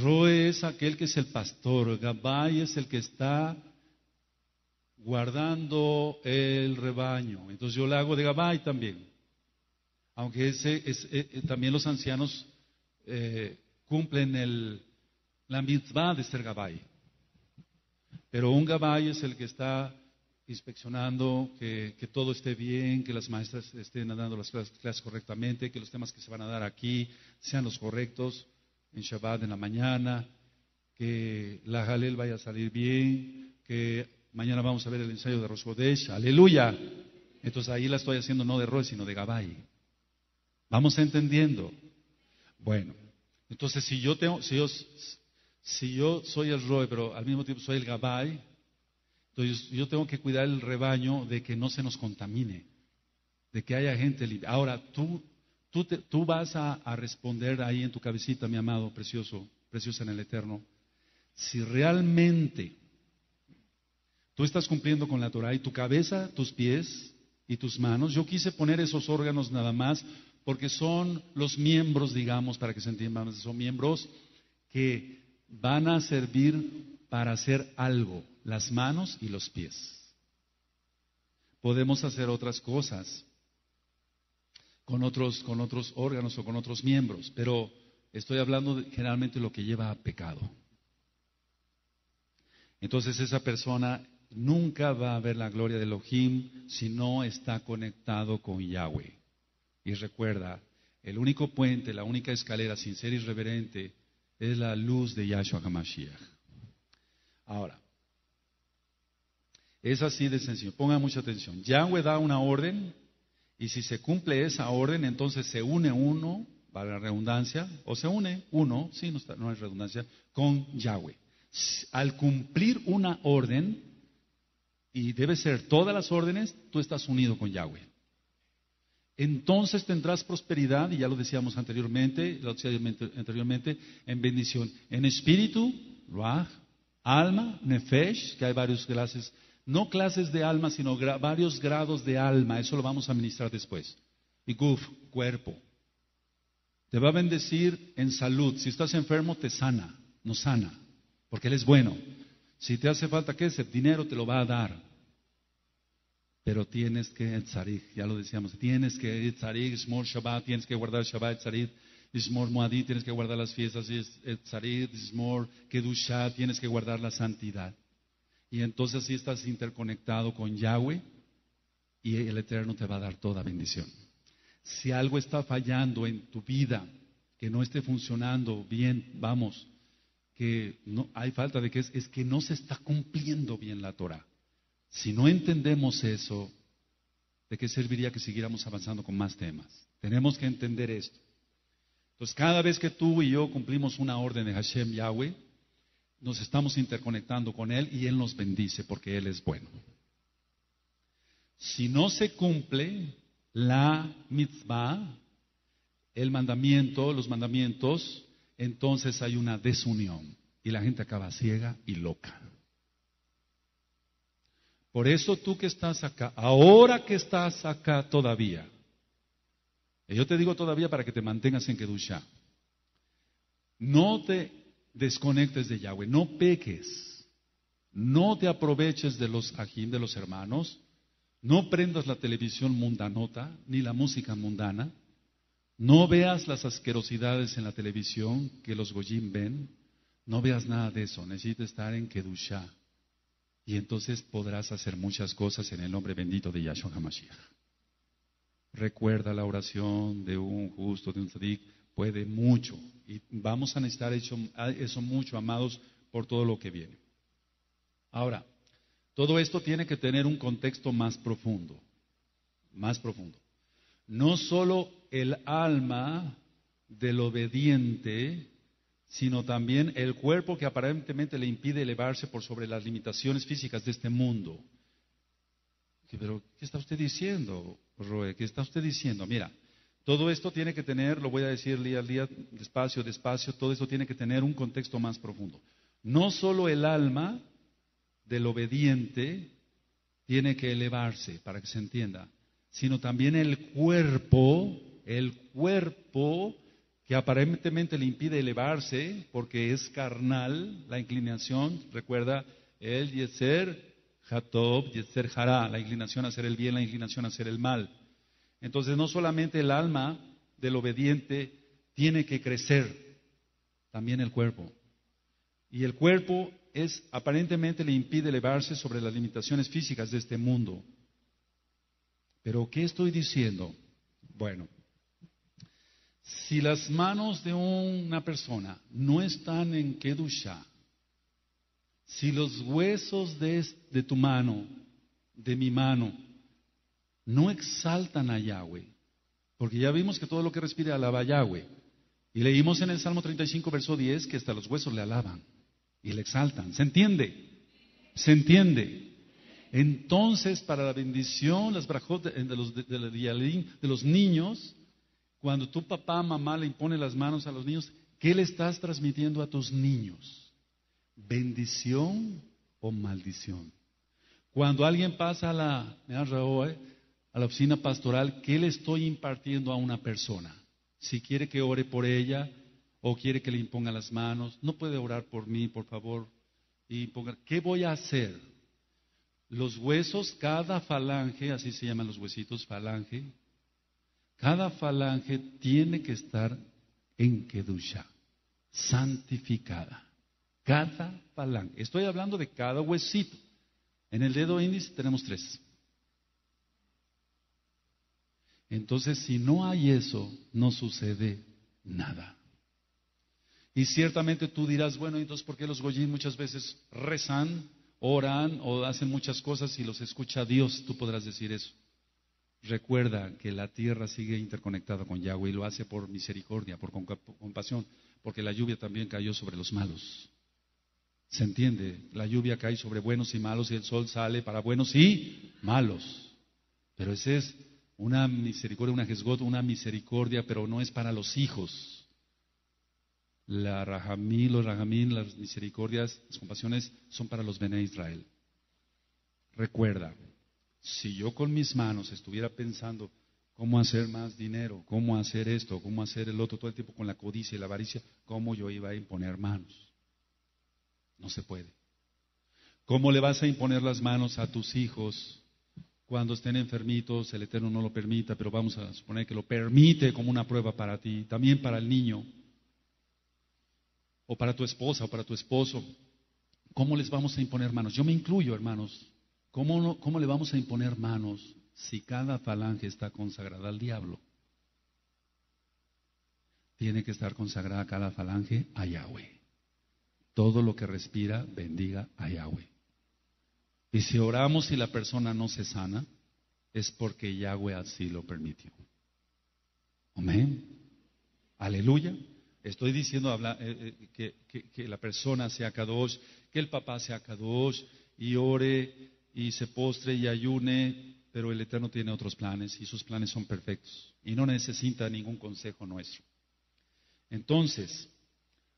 Roe es aquel que es el pastor, Gabay es el que está guardando el rebaño. Entonces yo le hago de Gabay también. Aunque ese, es, eh, también los ancianos eh, cumplen el, la mitzvah de ser gabay. Pero un gabay es el que está inspeccionando que, todo esté bien, que las maestras estén dando las clases, correctamente, que los temas que se van a dar aquí sean los correctos en Shabbat en la mañana, que la Jalel vaya a salir bien, que mañana vamos a ver el ensayo de Rosh aleluya. Entonces ahí la estoy haciendo no de Rosh, sino de Gabay. Vamos entendiendo. Bueno, entonces, si yo, soy el Roe, pero al mismo tiempo soy el Gabay, entonces yo tengo que cuidar el rebaño de que no se nos contamine, de que haya gente libre. Ahora, tú, tú, tú vas a, a, responder ahí en tu cabecita, mi amado, precioso, precioso en el Eterno, si realmente tú estás cumpliendo con la Torah y tu cabeza, tus pies y tus manos, yo quise poner esos órganos nada más porque son los miembros, digamos, para que se entiendan, son miembros que van a servir para hacer algo, las manos y los pies. Podemos hacer otras cosas con otros, con otros órganos o con otros miembros, pero estoy hablando generalmente de lo que lleva a pecado. Entonces esa persona nunca va a ver la gloria de Elohim si no está conectado con Yahweh. Y recuerda, el único puente, la única escalera sin ser irreverente es la luz de Yahshua HaMashiach. Ahora, es así de sencillo. Ponga mucha atención. Yahweh da una orden y si se cumple esa orden, entonces se une uno, para la redundancia, o se une uno, sí, no, está, no es redundancia, con Yahweh. Al cumplir una orden, y debe ser todas las órdenes, tú estás unido con Yahweh. Entonces tendrás prosperidad, y ya lo decíamos anteriormente, lo anteriormente, en bendición, en espíritu, ruach, alma, nefesh, que hay varios clases no clases de alma, sino varios grados de alma. Eso lo vamos a ministrar después. Y guf, cuerpo. Te va a bendecir en salud. Si estás enfermo, te sana, no sana, porque Él es bueno. Si te hace falta, ¿qué es? dinero te lo va a dar. Pero tienes que, tzarik, ya lo decíamos, tienes que, tzarik, smor Shabbat, tienes que guardar Shabbat, tzarik, smor Moadí, tienes que guardar las fiestas, tzarik, smor Kedusha, tienes que guardar la santidad. Y entonces así estás interconectado con Yahweh y el Eterno te va a dar toda bendición. Si algo está fallando en tu vida, que no esté funcionando bien, vamos, que no hay falta de que es, es que no se está cumpliendo bien la Torah. Si no entendemos eso, ¿de qué serviría que siguiéramos avanzando con más temas? Tenemos que entender esto. Entonces, cada vez que tú y yo cumplimos una orden de Hashem Yahweh, nos estamos interconectando con Él y Él nos bendice porque Él es bueno. Si no se cumple la mitzvah, el mandamiento, los mandamientos, entonces hay una desunión y la gente acaba ciega y loca. Por eso tú que estás acá, ahora que estás acá todavía, y yo te digo todavía para que te mantengas en Kedusha, no te desconectes de Yahweh, no peques, no te aproveches de los ajim de los hermanos, no prendas la televisión mundanota ni la música mundana, no veas las asquerosidades en la televisión que los goyim ven, no veas nada de eso, necesitas estar en Kedusha. Y entonces podrás hacer muchas cosas en el nombre bendito de Yahshua HaMashiach. Recuerda la oración de un justo, de un tzadik, puede mucho. Y vamos a necesitar eso, mucho, amados, por todo lo que viene. Ahora, todo esto tiene que tener un contexto más profundo, más profundo. No solo el alma del obediente, sino también el cuerpo que aparentemente le impide elevarse por sobre las limitaciones físicas de este mundo. Pero, ¿qué está usted diciendo, Roe? ¿Qué está usted diciendo? Mira, todo esto tiene que tener, lo voy a decir día al día, despacio, despacio, todo esto tiene que tener un contexto más profundo. No solo el alma del obediente tiene que elevarse, para que se entienda, sino también el cuerpo, el cuerpo que aparentemente le impide elevarse porque es carnal, la inclinación, recuerda, el Yetzer Hatob, Yetzer Hará, la inclinación a hacer el bien, la inclinación a hacer el mal. Entonces no solamente el alma del obediente tiene que crecer, también el cuerpo. Y el cuerpo es aparentemente le impide elevarse sobre las limitaciones físicas de este mundo. Pero ¿qué estoy diciendo? Bueno, si las manos de una persona no están en Kedusha, si los huesos de, tu mano, de mi mano, no exaltan a Yahweh. Porque ya vimos que todo lo que respire alaba a Yahweh. Y leímos en el Salmo 35, verso 10, que hasta los huesos le alaban y le exaltan. ¿Se entiende? ¿Se entiende? Entonces, para la bendición, las brajot de los niños, cuando tu papá, mamá le impone las manos a los niños, ¿qué le estás transmitiendo a tus niños? ¿Bendición o maldición? Cuando alguien pasa a la, a la oficina pastoral, ¿qué le estoy impartiendo a una persona? Si quiere que ore por ella o quiere que le imponga las manos, no puede orar por mí, por favor. Y ¿Qué voy a hacer? Los huesos, cada falange, así se llaman los huesitos, falange, cada falange tiene que estar en Kedusha, santificada. Cada falange. Estoy hablando de cada huesito. En el dedo índice tenemos tres. Entonces, si no hay eso, no sucede nada. Y ciertamente tú dirás, bueno, entonces, ¿por qué los Goyim muchas veces rezan, oran o hacen muchas cosas y los escucha Dios? Tú podrás decir eso. Recuerda que la tierra sigue interconectada con Yahweh y lo hace por misericordia, por compasión, porque la lluvia también cayó sobre los malos. ¿Se entiende? La lluvia cae sobre buenos y malos y el sol sale para buenos y malos. Pero ese es una misericordia, una jesgot, una misericordia, pero no es para los hijos. La rajamí, los rajamín, las misericordias, las compasiones son para los Bene Israel. Recuerda, si yo con mis manos estuviera pensando cómo hacer más dinero, cómo hacer esto, cómo hacer el otro, todo el tiempo con la codicia y la avaricia, ¿cómo yo iba a imponer manos? No se puede. ¿Cómo le vas a imponer las manos a tus hijos cuando estén enfermitos, el Eterno no lo permita, pero vamos a suponer que lo permite como una prueba para ti, también para el niño, o para tu esposa, o para tu esposo. ¿Cómo les vamos a imponer manos? Yo me incluyo, hermanos. ¿Cómo, cómo le vamos a imponer manos si cada falange está consagrada al diablo? Tiene que estar consagrada cada falange a Yahweh. Todo lo que respira, bendiga a Yahweh. Y si oramos y la persona no se sana, es porque Yahweh así lo permitió. Amén. Aleluya. Estoy diciendo eh, eh, que, la persona sea Kadosh, que el papá sea Kadosh, y ore y se postre y ayune, pero el Eterno tiene otros planes y sus planes son perfectos y no necesita ningún consejo nuestro. Entonces,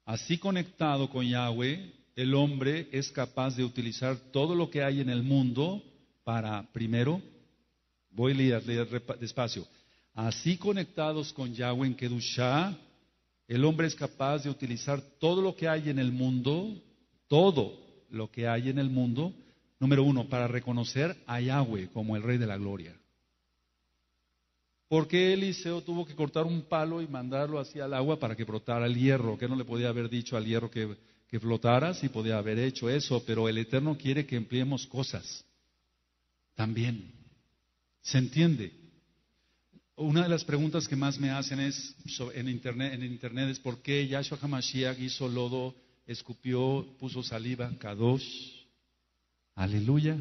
así conectado con Yahweh, el hombre es capaz de utilizar todo lo que hay en el mundo para, primero, voy a leer, despacio, así conectados con Yahweh en Kedushah, el hombre es capaz de utilizar todo lo que hay en el mundo, todo lo que hay en el mundo, número uno, para reconocer a Yahweh como el Rey de la Gloria. ¿Por qué Eliseo tuvo que cortar un palo y mandarlo hacia el agua para que brotara el hierro? ¿Qué no le podía haber dicho al hierro que que flotara, sí podía haber hecho eso, pero el Eterno quiere que empleemos cosas también. ¿Se entiende? Una de las preguntas que más me hacen es en internet, en internet es por qué Yahshua HaMashiach hizo lodo, escupió, puso saliva, kadosh, aleluya.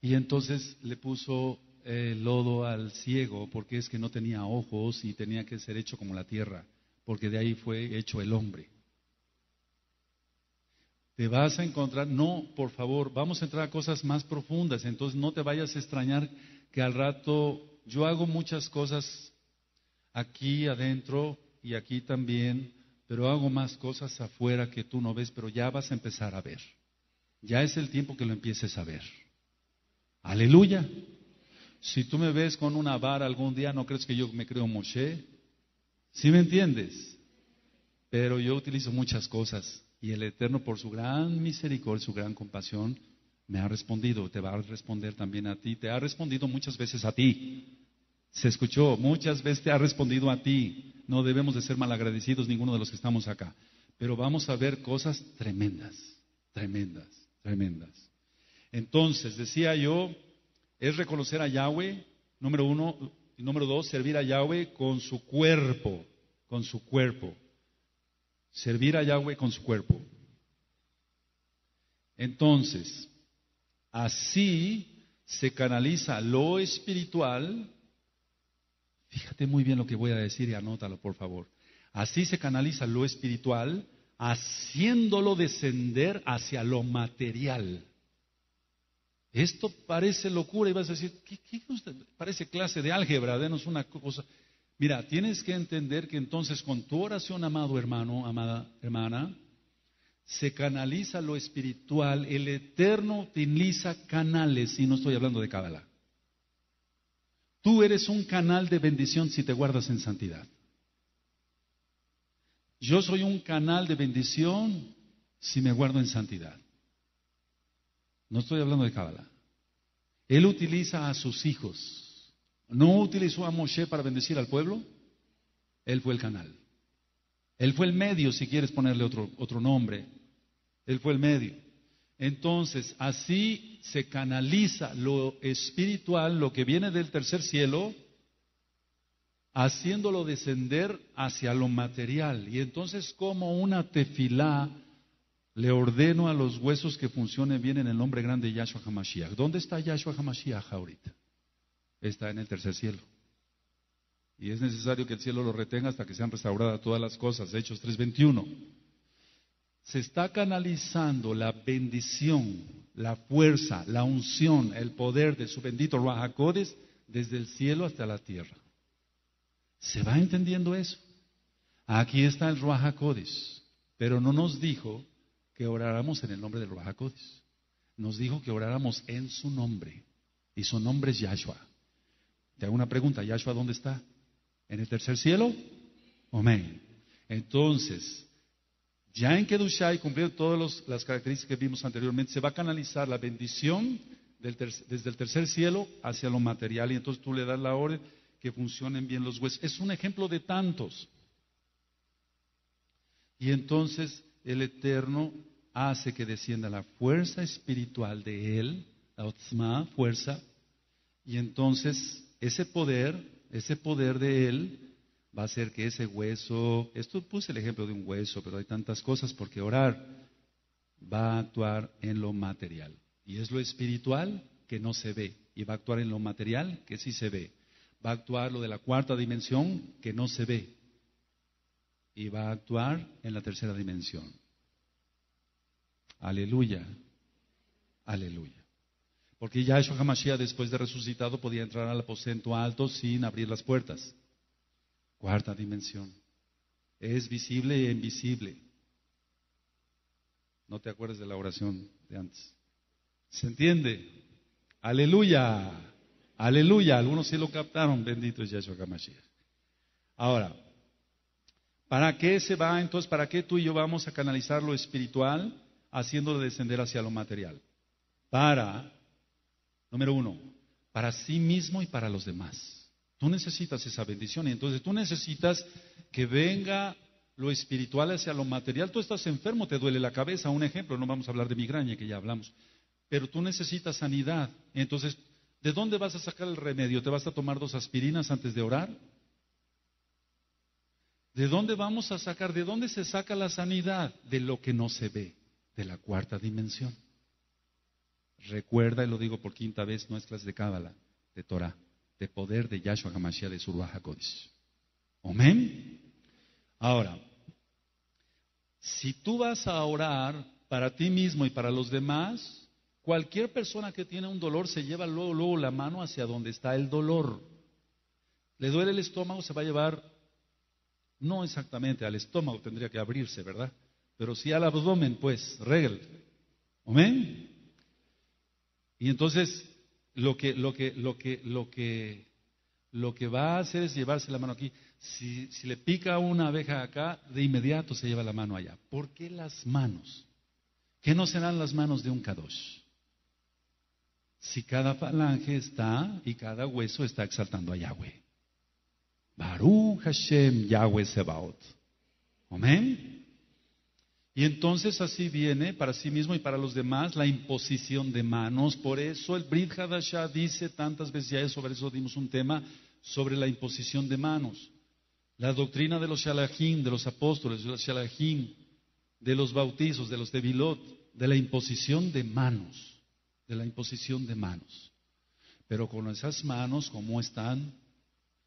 Y entonces le puso eh, lodo al ciego porque es que no tenía ojos y tenía que ser hecho como la tierra, porque de ahí fue hecho el hombre te vas a encontrar, no, por favor, vamos a entrar a cosas más profundas, entonces no te vayas a extrañar que al rato yo hago muchas cosas aquí adentro y aquí también, pero hago más cosas afuera que tú no ves, pero ya vas a empezar a ver. Ya es el tiempo que lo empieces a ver. Aleluya. Si tú me ves con una vara algún día, no crees que yo me creo Moshe. ¿Sí me entiendes? Pero yo utilizo muchas cosas y el Eterno, por su gran misericordia, su gran compasión, me ha respondido, te va a responder también a ti, te ha respondido muchas veces a ti. Se escuchó, muchas veces te ha respondido a ti. No debemos de ser malagradecidos ninguno de los que estamos acá. Pero vamos a ver cosas tremendas, tremendas, tremendas. Entonces, decía yo, es reconocer a Yahweh, número uno, y número dos, servir a Yahweh con su cuerpo, con su cuerpo servir a Yahweh con su cuerpo. Entonces, así se canaliza lo espiritual. Fíjate muy bien lo que voy a decir y anótalo, por favor. Así se canaliza lo espiritual, haciéndolo descender hacia lo material. Esto parece locura y vas a decir, ¿qué, parece clase de álgebra? Denos una cosa. Mira, tienes que entender que entonces con tu oración, amado hermano, amada hermana, se canaliza lo espiritual, el Eterno utiliza canales, y no estoy hablando de Cábala. Tú eres un canal de bendición si te guardas en santidad. Yo soy un canal de bendición si me guardo en santidad. No estoy hablando de Cábala. Él utiliza a sus hijos no utilizó a Moshe para bendecir al pueblo, él fue el canal. Él fue el medio, si quieres ponerle otro, otro nombre. Él fue el medio. Entonces, así se canaliza lo espiritual, lo que viene del tercer cielo, haciéndolo descender hacia lo material. Y entonces, como una tefilá, le ordeno a los huesos que funcionen bien en el nombre grande de Yahshua HaMashiach. ¿Dónde está Yahshua HaMashiach ahorita? Está en el tercer cielo. Y es necesario que el cielo lo retenga hasta que sean restauradas todas las cosas. Hechos 3:21. Se está canalizando la bendición, la fuerza, la unción, el poder de su bendito Ruajacodes desde el cielo hasta la tierra. ¿Se va entendiendo eso? Aquí está el Ruajacodes, pero no nos dijo que oráramos en el nombre del Ruajacodes. Nos dijo que oráramos en su nombre. Y su nombre es Yahshua. Te hago una pregunta, ¿Yahshua dónde está? ¿En el tercer cielo? Amén. Entonces, ya en Kedushai, cumpliendo todas las características que vimos anteriormente, se va a canalizar la bendición desde el tercer cielo hacia lo material y entonces tú le das la orden que funcionen bien los huesos. Es un ejemplo de tantos. Y entonces el Eterno hace que descienda la fuerza espiritual de Él, la otzma, fuerza, y entonces ese poder, ese poder de Él va a hacer que ese hueso, esto puse el ejemplo de un hueso, pero hay tantas cosas porque orar va a actuar en lo material. Y es lo espiritual que no se ve, y va a actuar en lo material que sí se ve. Va a actuar lo de la cuarta dimensión que no se ve, y va a actuar en la tercera dimensión. Aleluya, aleluya. Porque Yahshua HaMashiach después de resucitado podía entrar al aposento alto sin abrir las puertas. Cuarta dimensión. Es visible e invisible. No te acuerdas de la oración de antes. ¿Se entiende? Aleluya. Aleluya. Algunos sí lo captaron. Bendito es Yahshua HaMashiach. Ahora, ¿para qué se va entonces? ¿Para qué tú y yo vamos a canalizar lo espiritual haciéndolo descender hacia lo material? Para Número uno, para sí mismo y para los demás. Tú necesitas esa bendición y entonces tú necesitas que venga lo espiritual hacia lo material. Tú estás enfermo, te duele la cabeza. Un ejemplo, no vamos a hablar de migraña que ya hablamos, pero tú necesitas sanidad. Entonces, ¿de dónde vas a sacar el remedio? ¿Te vas a tomar dos aspirinas antes de orar? ¿De dónde vamos a sacar? ¿De dónde se saca la sanidad? De lo que no se ve, de la cuarta dimensión. Recuerda, y lo digo por quinta vez, no es clase de Cábala, de Torah, de poder de Yahshua HaMashiach de Surah HaKodesh. Amén. Ahora, si tú vas a orar para ti mismo y para los demás, cualquier persona que tiene un dolor se lleva luego, luego la mano hacia donde está el dolor. Le duele el estómago, se va a llevar, no exactamente al estómago, tendría que abrirse, ¿verdad? Pero sí al abdomen, pues, regel. Amén. Y entonces lo que, lo que, lo que, lo que, lo que va a hacer es llevarse la mano aquí. Si, si le pica una abeja acá, de inmediato se lleva la mano allá. ¿Por qué las manos? ¿Qué no serán las manos de un kadosh? Si cada falange está y cada hueso está exaltando a Yahweh. Baruch Hashem Yahweh Sebaot. Amén. Y entonces así viene para sí mismo y para los demás la imposición de manos. Por eso el Brit Hadashah dice tantas veces, ya sobre eso dimos un tema, sobre la imposición de manos. La doctrina de los Shalahim, de los apóstoles, de los Shalahim, de los bautizos, de los Tevilot, de la imposición de manos, de la imposición de manos. Pero con esas manos, ¿cómo están?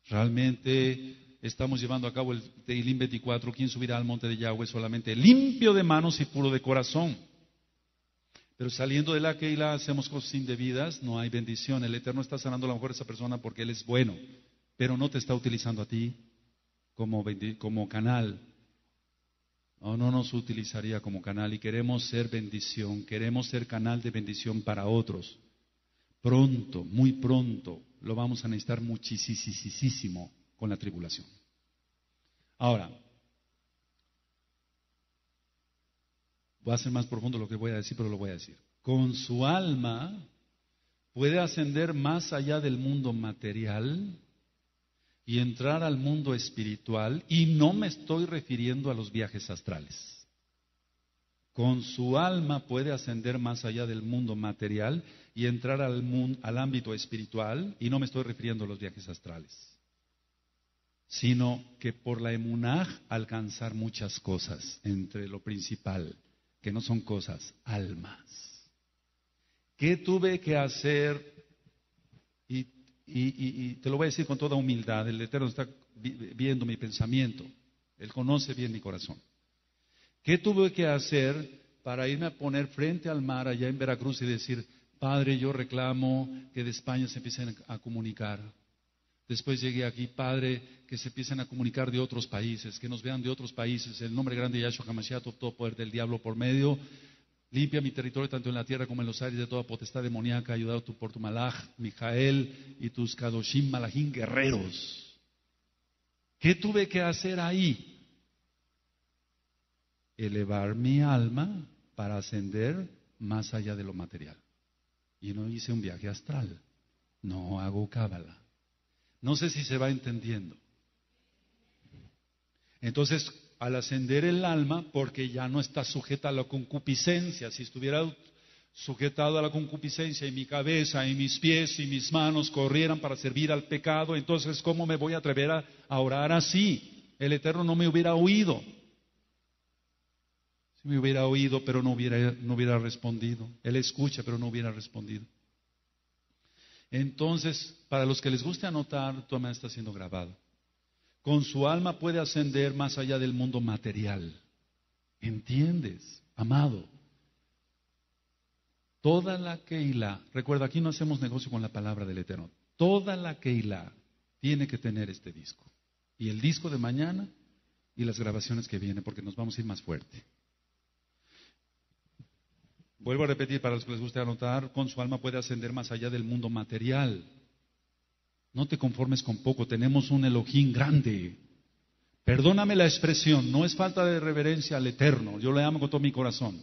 Realmente estamos llevando a cabo el Teilim 24, ¿quién subirá al monte de Yahweh solamente limpio de manos y puro de corazón? Pero saliendo de la Keila hacemos cosas indebidas, no hay bendición. El Eterno está sanando a lo mejor a esa persona porque Él es bueno, pero no te está utilizando a ti como, como canal. O no nos utilizaría como canal y queremos ser bendición, queremos ser canal de bendición para otros. Pronto, muy pronto, lo vamos a necesitar muchísimo con la tribulación. Ahora, voy a ser más profundo lo que voy a decir, pero lo voy a decir. Con su alma puede ascender más allá del mundo material y entrar al mundo espiritual y no me estoy refiriendo a los viajes astrales. con su alma puede ascender más allá del mundo material y entrar al, mundo, al ámbito espiritual, y no me estoy refiriendo a los viajes astrales, sino que por la emunaj alcanzar muchas cosas, entre lo principal, que no son cosas, almas. ¿Qué tuve que hacer? Y, y te lo voy a decir con toda humildad, el Eterno está viendo mi pensamiento, Él conoce bien mi corazón. ¿Qué tuve que hacer para irme a poner frente al mar allá en Veracruz y decir, Padre, yo reclamo que de España se empiecen a comunicar? Después llegué aquí, Padre, que se empiecen a comunicar de otros países, que nos vean de otros países. El nombre grande de Yahshua HaMashiach, todo poder del diablo por medio. Limpia mi territorio tanto en la tierra como en los aires de toda potestad demoníaca, ayudado por tu malach, Mijael y tus Kadoshim Malachim guerreros. ¿Qué tuve que hacer ahí? elevar mi alma para ascender más allá de lo material. Y no hice un viaje astral, no hago cábala. No sé si se va entendiendo. Entonces, al ascender el alma, porque ya no está sujeta a la concupiscencia, si estuviera sujetado a la concupiscencia y mi cabeza y mis pies y mis manos corrieran para servir al pecado, entonces ¿cómo me voy a atrever a, a orar así? El Eterno no me hubiera oído. Si me hubiera oído, pero no hubiera, no hubiera respondido. Él escucha, pero no hubiera respondido. Entonces, para los que les guste anotar, tu está siendo grabado. Con su alma puede ascender más allá del mundo material. ¿Entiendes, amado? Toda la Keilah, recuerda, aquí no hacemos negocio con la palabra del Eterno. Toda la Keilah tiene que tener este disco. Y el disco de mañana y las grabaciones que vienen, porque nos vamos a ir más fuerte. Vuelvo a repetir para los que les guste anotar, con su alma puede ascender más allá del mundo material. No te conformes con poco, tenemos un Elohim grande. Perdóname la expresión, no es falta de reverencia al Eterno, yo le amo con todo mi corazón.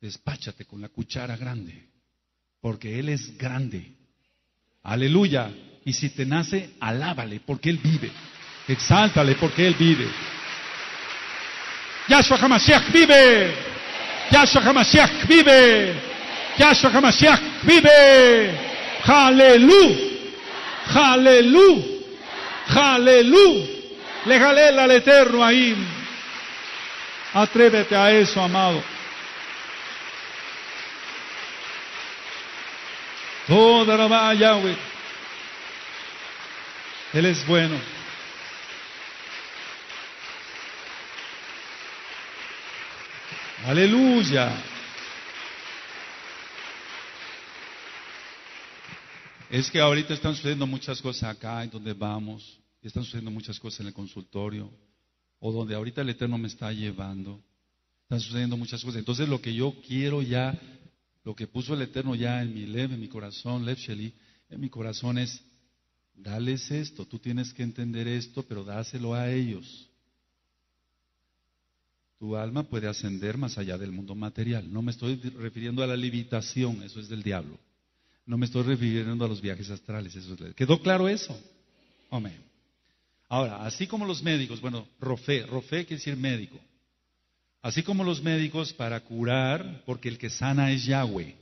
Despáchate con la cuchara grande, porque Él es grande. Aleluya. Y si te nace, alábale, porque Él vive. Exáltale, porque Él vive. Yahshua HaMashiach vive. Yahshua HaMashiach vive. Yahshua HaMashiach vive. Aleluya. Aleluya. Aleluya. Le jalela al Eterno ahí. Atrévete a eso, amado. Toda la va Yahweh. Él es bueno. Aleluya. Es que ahorita están sucediendo muchas cosas acá en donde vamos, están sucediendo muchas cosas en el consultorio, o donde ahorita el Eterno me está llevando. Están sucediendo muchas cosas. Entonces lo que yo quiero ya, lo que puso el Eterno ya en mi lev, en mi corazón, lev sheli, en mi corazón es, dales esto, tú tienes que entender esto, pero dáselo a ellos. Tu alma puede ascender más allá del mundo material. No me estoy refiriendo a la levitación, eso es del diablo. No me estoy refiriendo a los viajes astrales. Eso ¿Quedó claro eso? Amén. Ahora, así como los médicos, bueno, Rofe, Rofe quiere decir médico. Así como los médicos para curar, porque el que sana es Yahweh.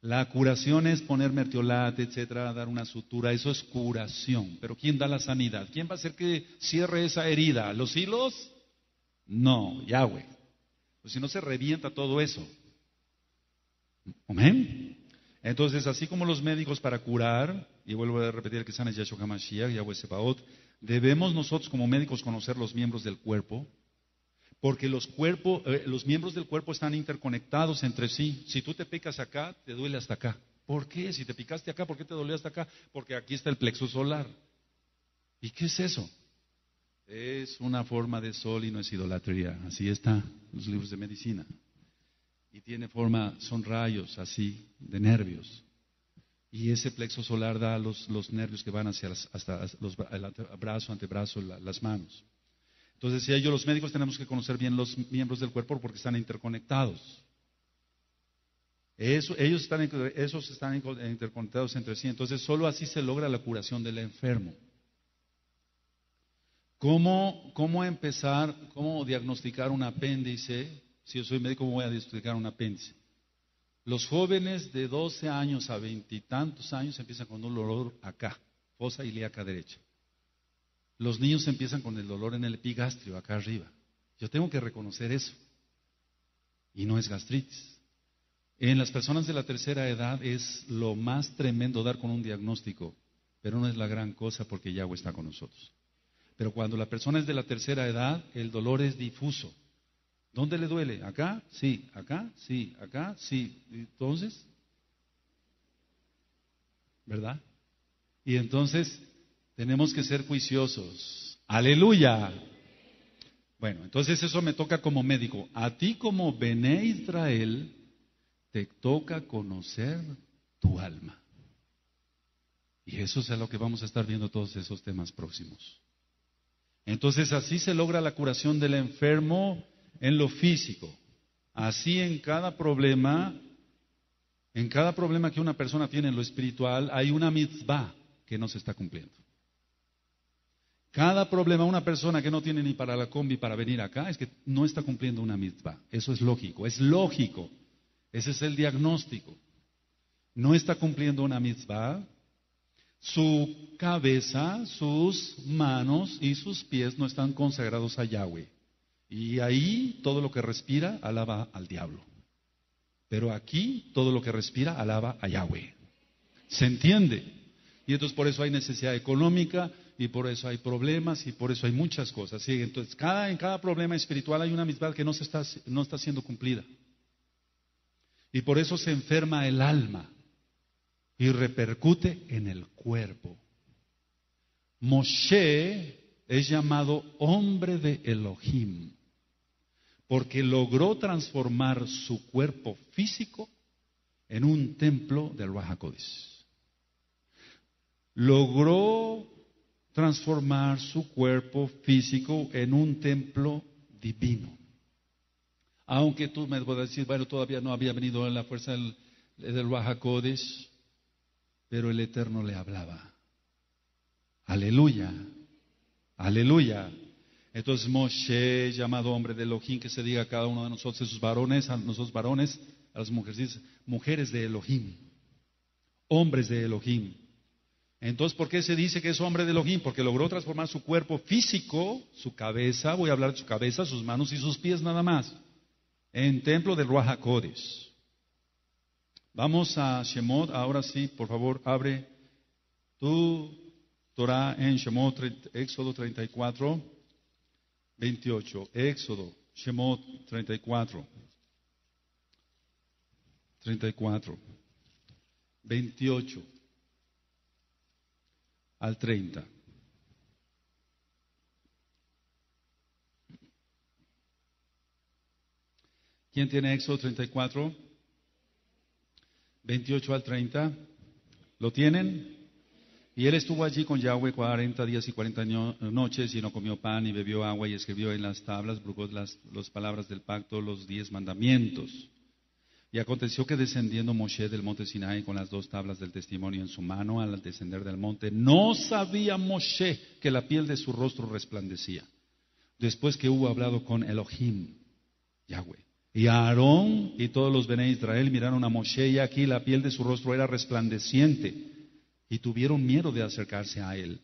La curación es poner mertiolate, etcétera, dar una sutura, eso es curación. Pero ¿quién da la sanidad? ¿Quién va a hacer que cierre esa herida? ¿Los hilos? No, Yahweh. Pues si no se revienta todo eso. Amén. Entonces, así como los médicos para curar, y vuelvo a repetir que sana Yahshua HaMashiach, Yahweh Sebaot, debemos nosotros como médicos conocer los miembros del cuerpo, porque los, cuerpos, eh, los miembros del cuerpo están interconectados entre sí. Si tú te picas acá, te duele hasta acá. ¿Por qué? Si te picaste acá, ¿por qué te duele hasta acá? Porque aquí está el plexo solar. ¿Y qué es eso? Es una forma de sol y no es idolatría. Así está los libros de medicina. Y tiene forma, son rayos así, de nervios. Y ese plexo solar da los, los nervios que van hacia hasta el brazo, antebrazo, las manos. Entonces, si ellos, los médicos, tenemos que conocer bien los miembros del cuerpo porque están interconectados. Eso, ellos están, esos están interconectados entre sí. Entonces, solo así se logra la curación del enfermo. ¿Cómo, ¿Cómo empezar, cómo diagnosticar un apéndice Si yo soy médico, voy a diagnosticar un apéndice. Los jóvenes de 12 años a veintitantos años empiezan con un dolor acá, fosa ilíaca derecha. Los niños empiezan con el dolor en el epigastrio, acá arriba. Yo tengo que reconocer eso. Y no es gastritis. En las personas de la tercera edad es lo más tremendo dar con un diagnóstico, pero no es la gran cosa porque Yahweh está con nosotros. Pero cuando la persona es de la tercera edad, el dolor es difuso. ¿Dónde le duele? ¿Acá? Sí. ¿Acá? Sí. ¿Acá? Sí. Entonces, ¿verdad? Y entonces tenemos que ser juiciosos. Aleluya. Bueno, entonces eso me toca como médico. A ti como Bené Israel te toca conocer tu alma. Y eso es a lo que vamos a estar viendo todos esos temas próximos. Entonces así se logra la curación del enfermo en lo físico. Así en cada problema, en cada problema que una persona tiene en lo espiritual, hay una mitzvah que no se está cumpliendo. Cada problema, una persona que no tiene ni para la combi para venir acá, es que no está cumpliendo una mitzvah. Eso es lógico, es lógico. Ese es el diagnóstico. No está cumpliendo una mitzvah. Su cabeza, sus manos y sus pies no están consagrados a Yahweh. Y ahí todo lo que respira alaba al diablo. Pero aquí todo lo que respira alaba a Yahweh. ¿Se entiende? Y entonces por eso hay necesidad económica y por eso hay problemas y por eso hay muchas cosas. ¿sí? Entonces cada, en cada problema espiritual hay una misma que no, se está, no está siendo cumplida. Y por eso se enferma el alma y repercute en el cuerpo. Moshe es llamado hombre de Elohim porque logró transformar su cuerpo físico en un templo del Ruach Logró transformar su cuerpo físico en un templo divino. Aunque tú me puedas decir, bueno, todavía no había venido en la fuerza del, del pero el Eterno le hablaba. Aleluya, aleluya. Entonces Moshe, llamado hombre de Elohim, que se diga a cada uno de nosotros, sus varones, a nosotros varones, a las mujeres, mujeres de Elohim, hombres de Elohim. Entonces, ¿por qué se dice que es hombre de Elohim? Porque logró transformar su cuerpo físico, su cabeza, voy a hablar de su cabeza, sus manos y sus pies nada más, en templo del Ruach Vamos a Shemot, ahora sí, por favor, abre tu Torah en Shemot, Éxodo 34. 28, Éxodo, Shemot 34. 34, 28 al 30. ¿Quién tiene Éxodo 34? 28 al 30. ¿Lo tienen? Y él estuvo allí con Yahweh cuarenta días y cuarenta noches y no comió pan y bebió agua y escribió en las tablas, brujó las, las palabras del pacto, los diez mandamientos. Y aconteció que descendiendo Moshe del monte Sinai con las dos tablas del testimonio en su mano al descender del monte, no sabía Moshe que la piel de su rostro resplandecía. Después que hubo hablado con Elohim, Yahweh. Y Aarón y todos los de Israel miraron a Moshe y aquí la piel de su rostro era resplandeciente y tuvieron miedo de acercarse a él.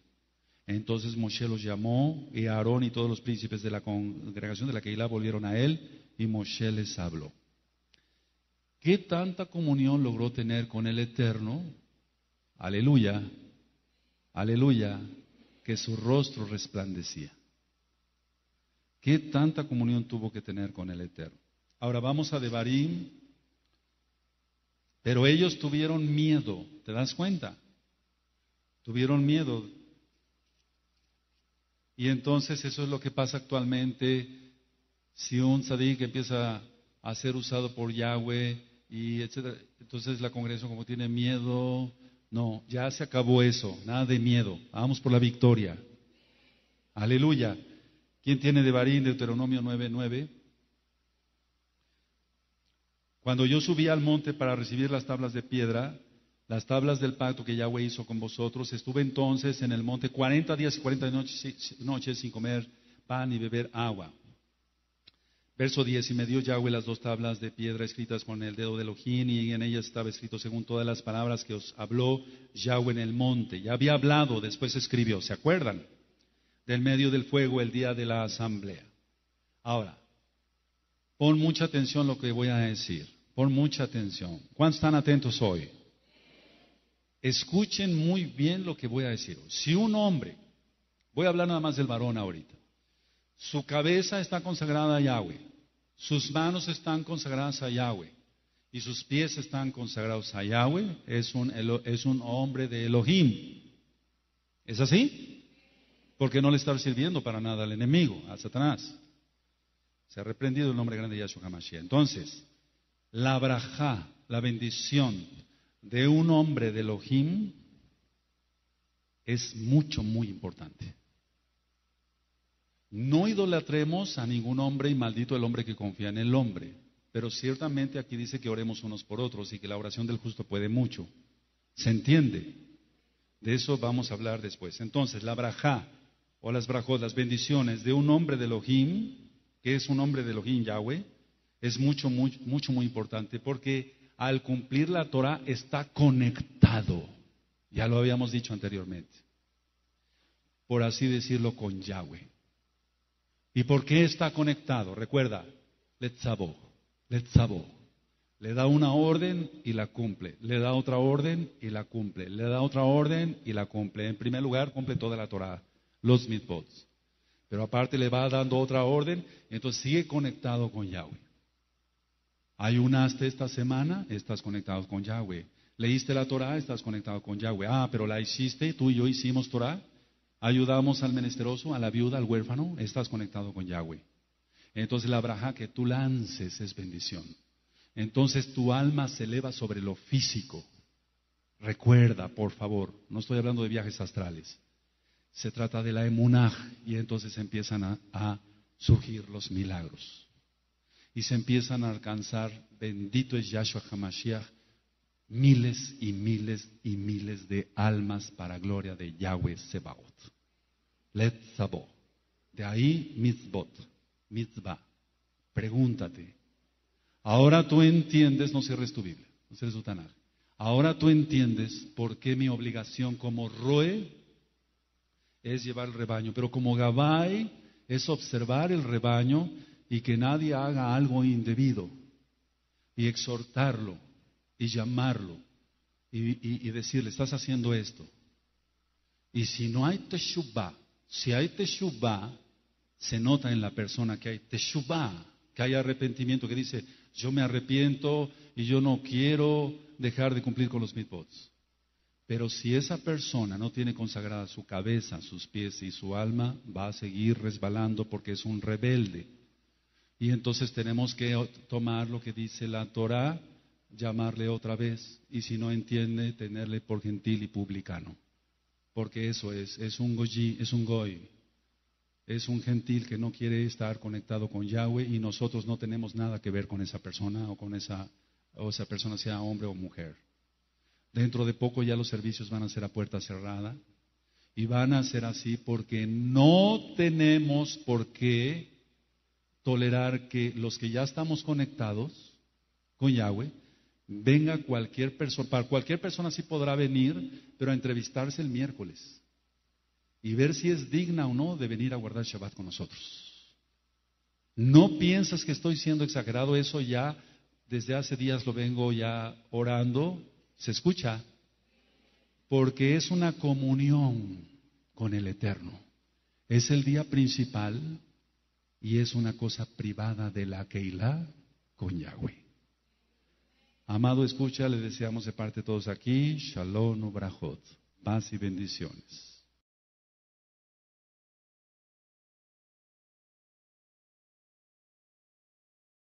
Entonces Moshe los llamó y Aarón y todos los príncipes de la congregación de la Keilah volvieron a él y Moshe les habló. ¿Qué tanta comunión logró tener con el Eterno? Aleluya, aleluya, que su rostro resplandecía. ¿Qué tanta comunión tuvo que tener con el Eterno? Ahora vamos a Devarim, pero ellos tuvieron miedo, ¿te das cuenta? Tuvieron miedo. Y entonces eso es lo que pasa actualmente. Si un sadik empieza a ser usado por Yahweh y etcétera, entonces la congregación como tiene miedo, no, ya se acabó eso, nada de miedo. Vamos por la victoria. Aleluya. ¿Quién tiene de Barín, Deuteronomio 9:9? Cuando yo subí al monte para recibir las tablas de piedra, las tablas del pacto que Yahweh hizo con vosotros. Estuve entonces en el monte 40 días y 40 noches, noches sin comer pan y beber agua. Verso 10, y me dio Yahweh las dos tablas de piedra escritas con el dedo de Elohim, y en ellas estaba escrito según todas las palabras que os habló Yahweh en el monte. Ya había hablado, después escribió, ¿se acuerdan? Del medio del fuego el día de la asamblea. Ahora, pon mucha atención lo que voy a decir, pon mucha atención. ¿Cuántos están atentos hoy? Escuchen muy bien lo que voy a decir. Si un hombre, voy a hablar nada más del varón ahorita, su cabeza está consagrada a Yahweh, sus manos están consagradas a Yahweh y sus pies están consagrados a Yahweh, es un, es un hombre de Elohim. ¿Es así? Porque no le está sirviendo para nada al enemigo, a Satanás. Se ha reprendido el nombre grande de Yahshua HaMashiach. Entonces, la braja, la bendición de un hombre de Elohim es mucho, muy importante. No idolatremos a ningún hombre y maldito el hombre que confía en el hombre. Pero ciertamente aquí dice que oremos unos por otros y que la oración del justo puede mucho. ¿Se entiende? De eso vamos a hablar después. Entonces, la braja o las brajot, las bendiciones de un hombre de Elohim, que es un hombre de Elohim Yahweh, es mucho, mucho, mucho, muy importante porque al cumplir la Torah está conectado. Ya lo habíamos dicho anteriormente. Por así decirlo, con Yahweh. ¿Y por qué está conectado? Recuerda, Letzabo, Letzabo. Le da una orden y la cumple. Le da otra orden y la cumple. Le da otra orden y la cumple. En primer lugar, cumple toda la Torah, los mitbots. Pero aparte le va dando otra orden, entonces sigue conectado con Yahweh. Ayunaste esta semana, estás conectado con Yahweh. Leíste la Torah, estás conectado con Yahweh. Ah, pero la hiciste, tú y yo hicimos Torah, Ayudamos al menesteroso, a la viuda, al huérfano, estás conectado con Yahweh. Entonces la braja que tú lances es bendición. Entonces tu alma se eleva sobre lo físico. Recuerda, por favor, no estoy hablando de viajes astrales. Se trata de la emunaj y entonces empiezan a, a surgir los milagros. Y se empiezan a alcanzar, bendito es Yahshua HaMashiach, miles y miles y miles de almas para gloria de Yahweh Sebaot. Letzabo. De ahí mitzvot, mitzvah. Pregúntate. Ahora tú entiendes, no cierres tu Biblia, no cierres tu. Ahora tú entiendes por qué mi obligación como Roe es llevar el rebaño, pero como Gabai es observar el rebaño y que nadie haga algo indebido y exhortarlo y llamarlo y, decirle, estás haciendo esto. Y si no hay teshuvah, si hay teshuvah, se nota en la persona que hay teshuvah, que hay arrepentimiento, que dice, yo me arrepiento y yo no quiero dejar de cumplir con los mitzvot. Pero si esa persona no tiene consagrada su cabeza, sus pies y su alma, va a seguir resbalando porque es un rebelde. Y entonces tenemos que tomar lo que dice la Torah llamarle otra vez y si no entiende, tenerle por gentil y publicano. Porque eso es, es un goyi, es un goy. Es un gentil que no quiere estar conectado con Yahweh y nosotros no tenemos nada que ver con esa persona o con esa, o esa persona sea hombre o mujer. Dentro de poco ya los servicios van a ser a puerta cerrada y van a ser así porque no tenemos por qué tolerar que los que ya estamos conectados con Yahweh venga cualquier persona, para cualquier persona sí podrá venir, pero a entrevistarse el miércoles y ver si es digna o no de venir a guardar Shabbat con nosotros. No piensas que estoy siendo exagerado, eso ya desde hace días lo vengo ya orando, se escucha, porque es una comunión con el Eterno. Es el día principal y es una cosa privada de la Keilah con Yahweh. Amado, escucha, le deseamos de parte todos aquí, shalom, brajot, paz y bendiciones.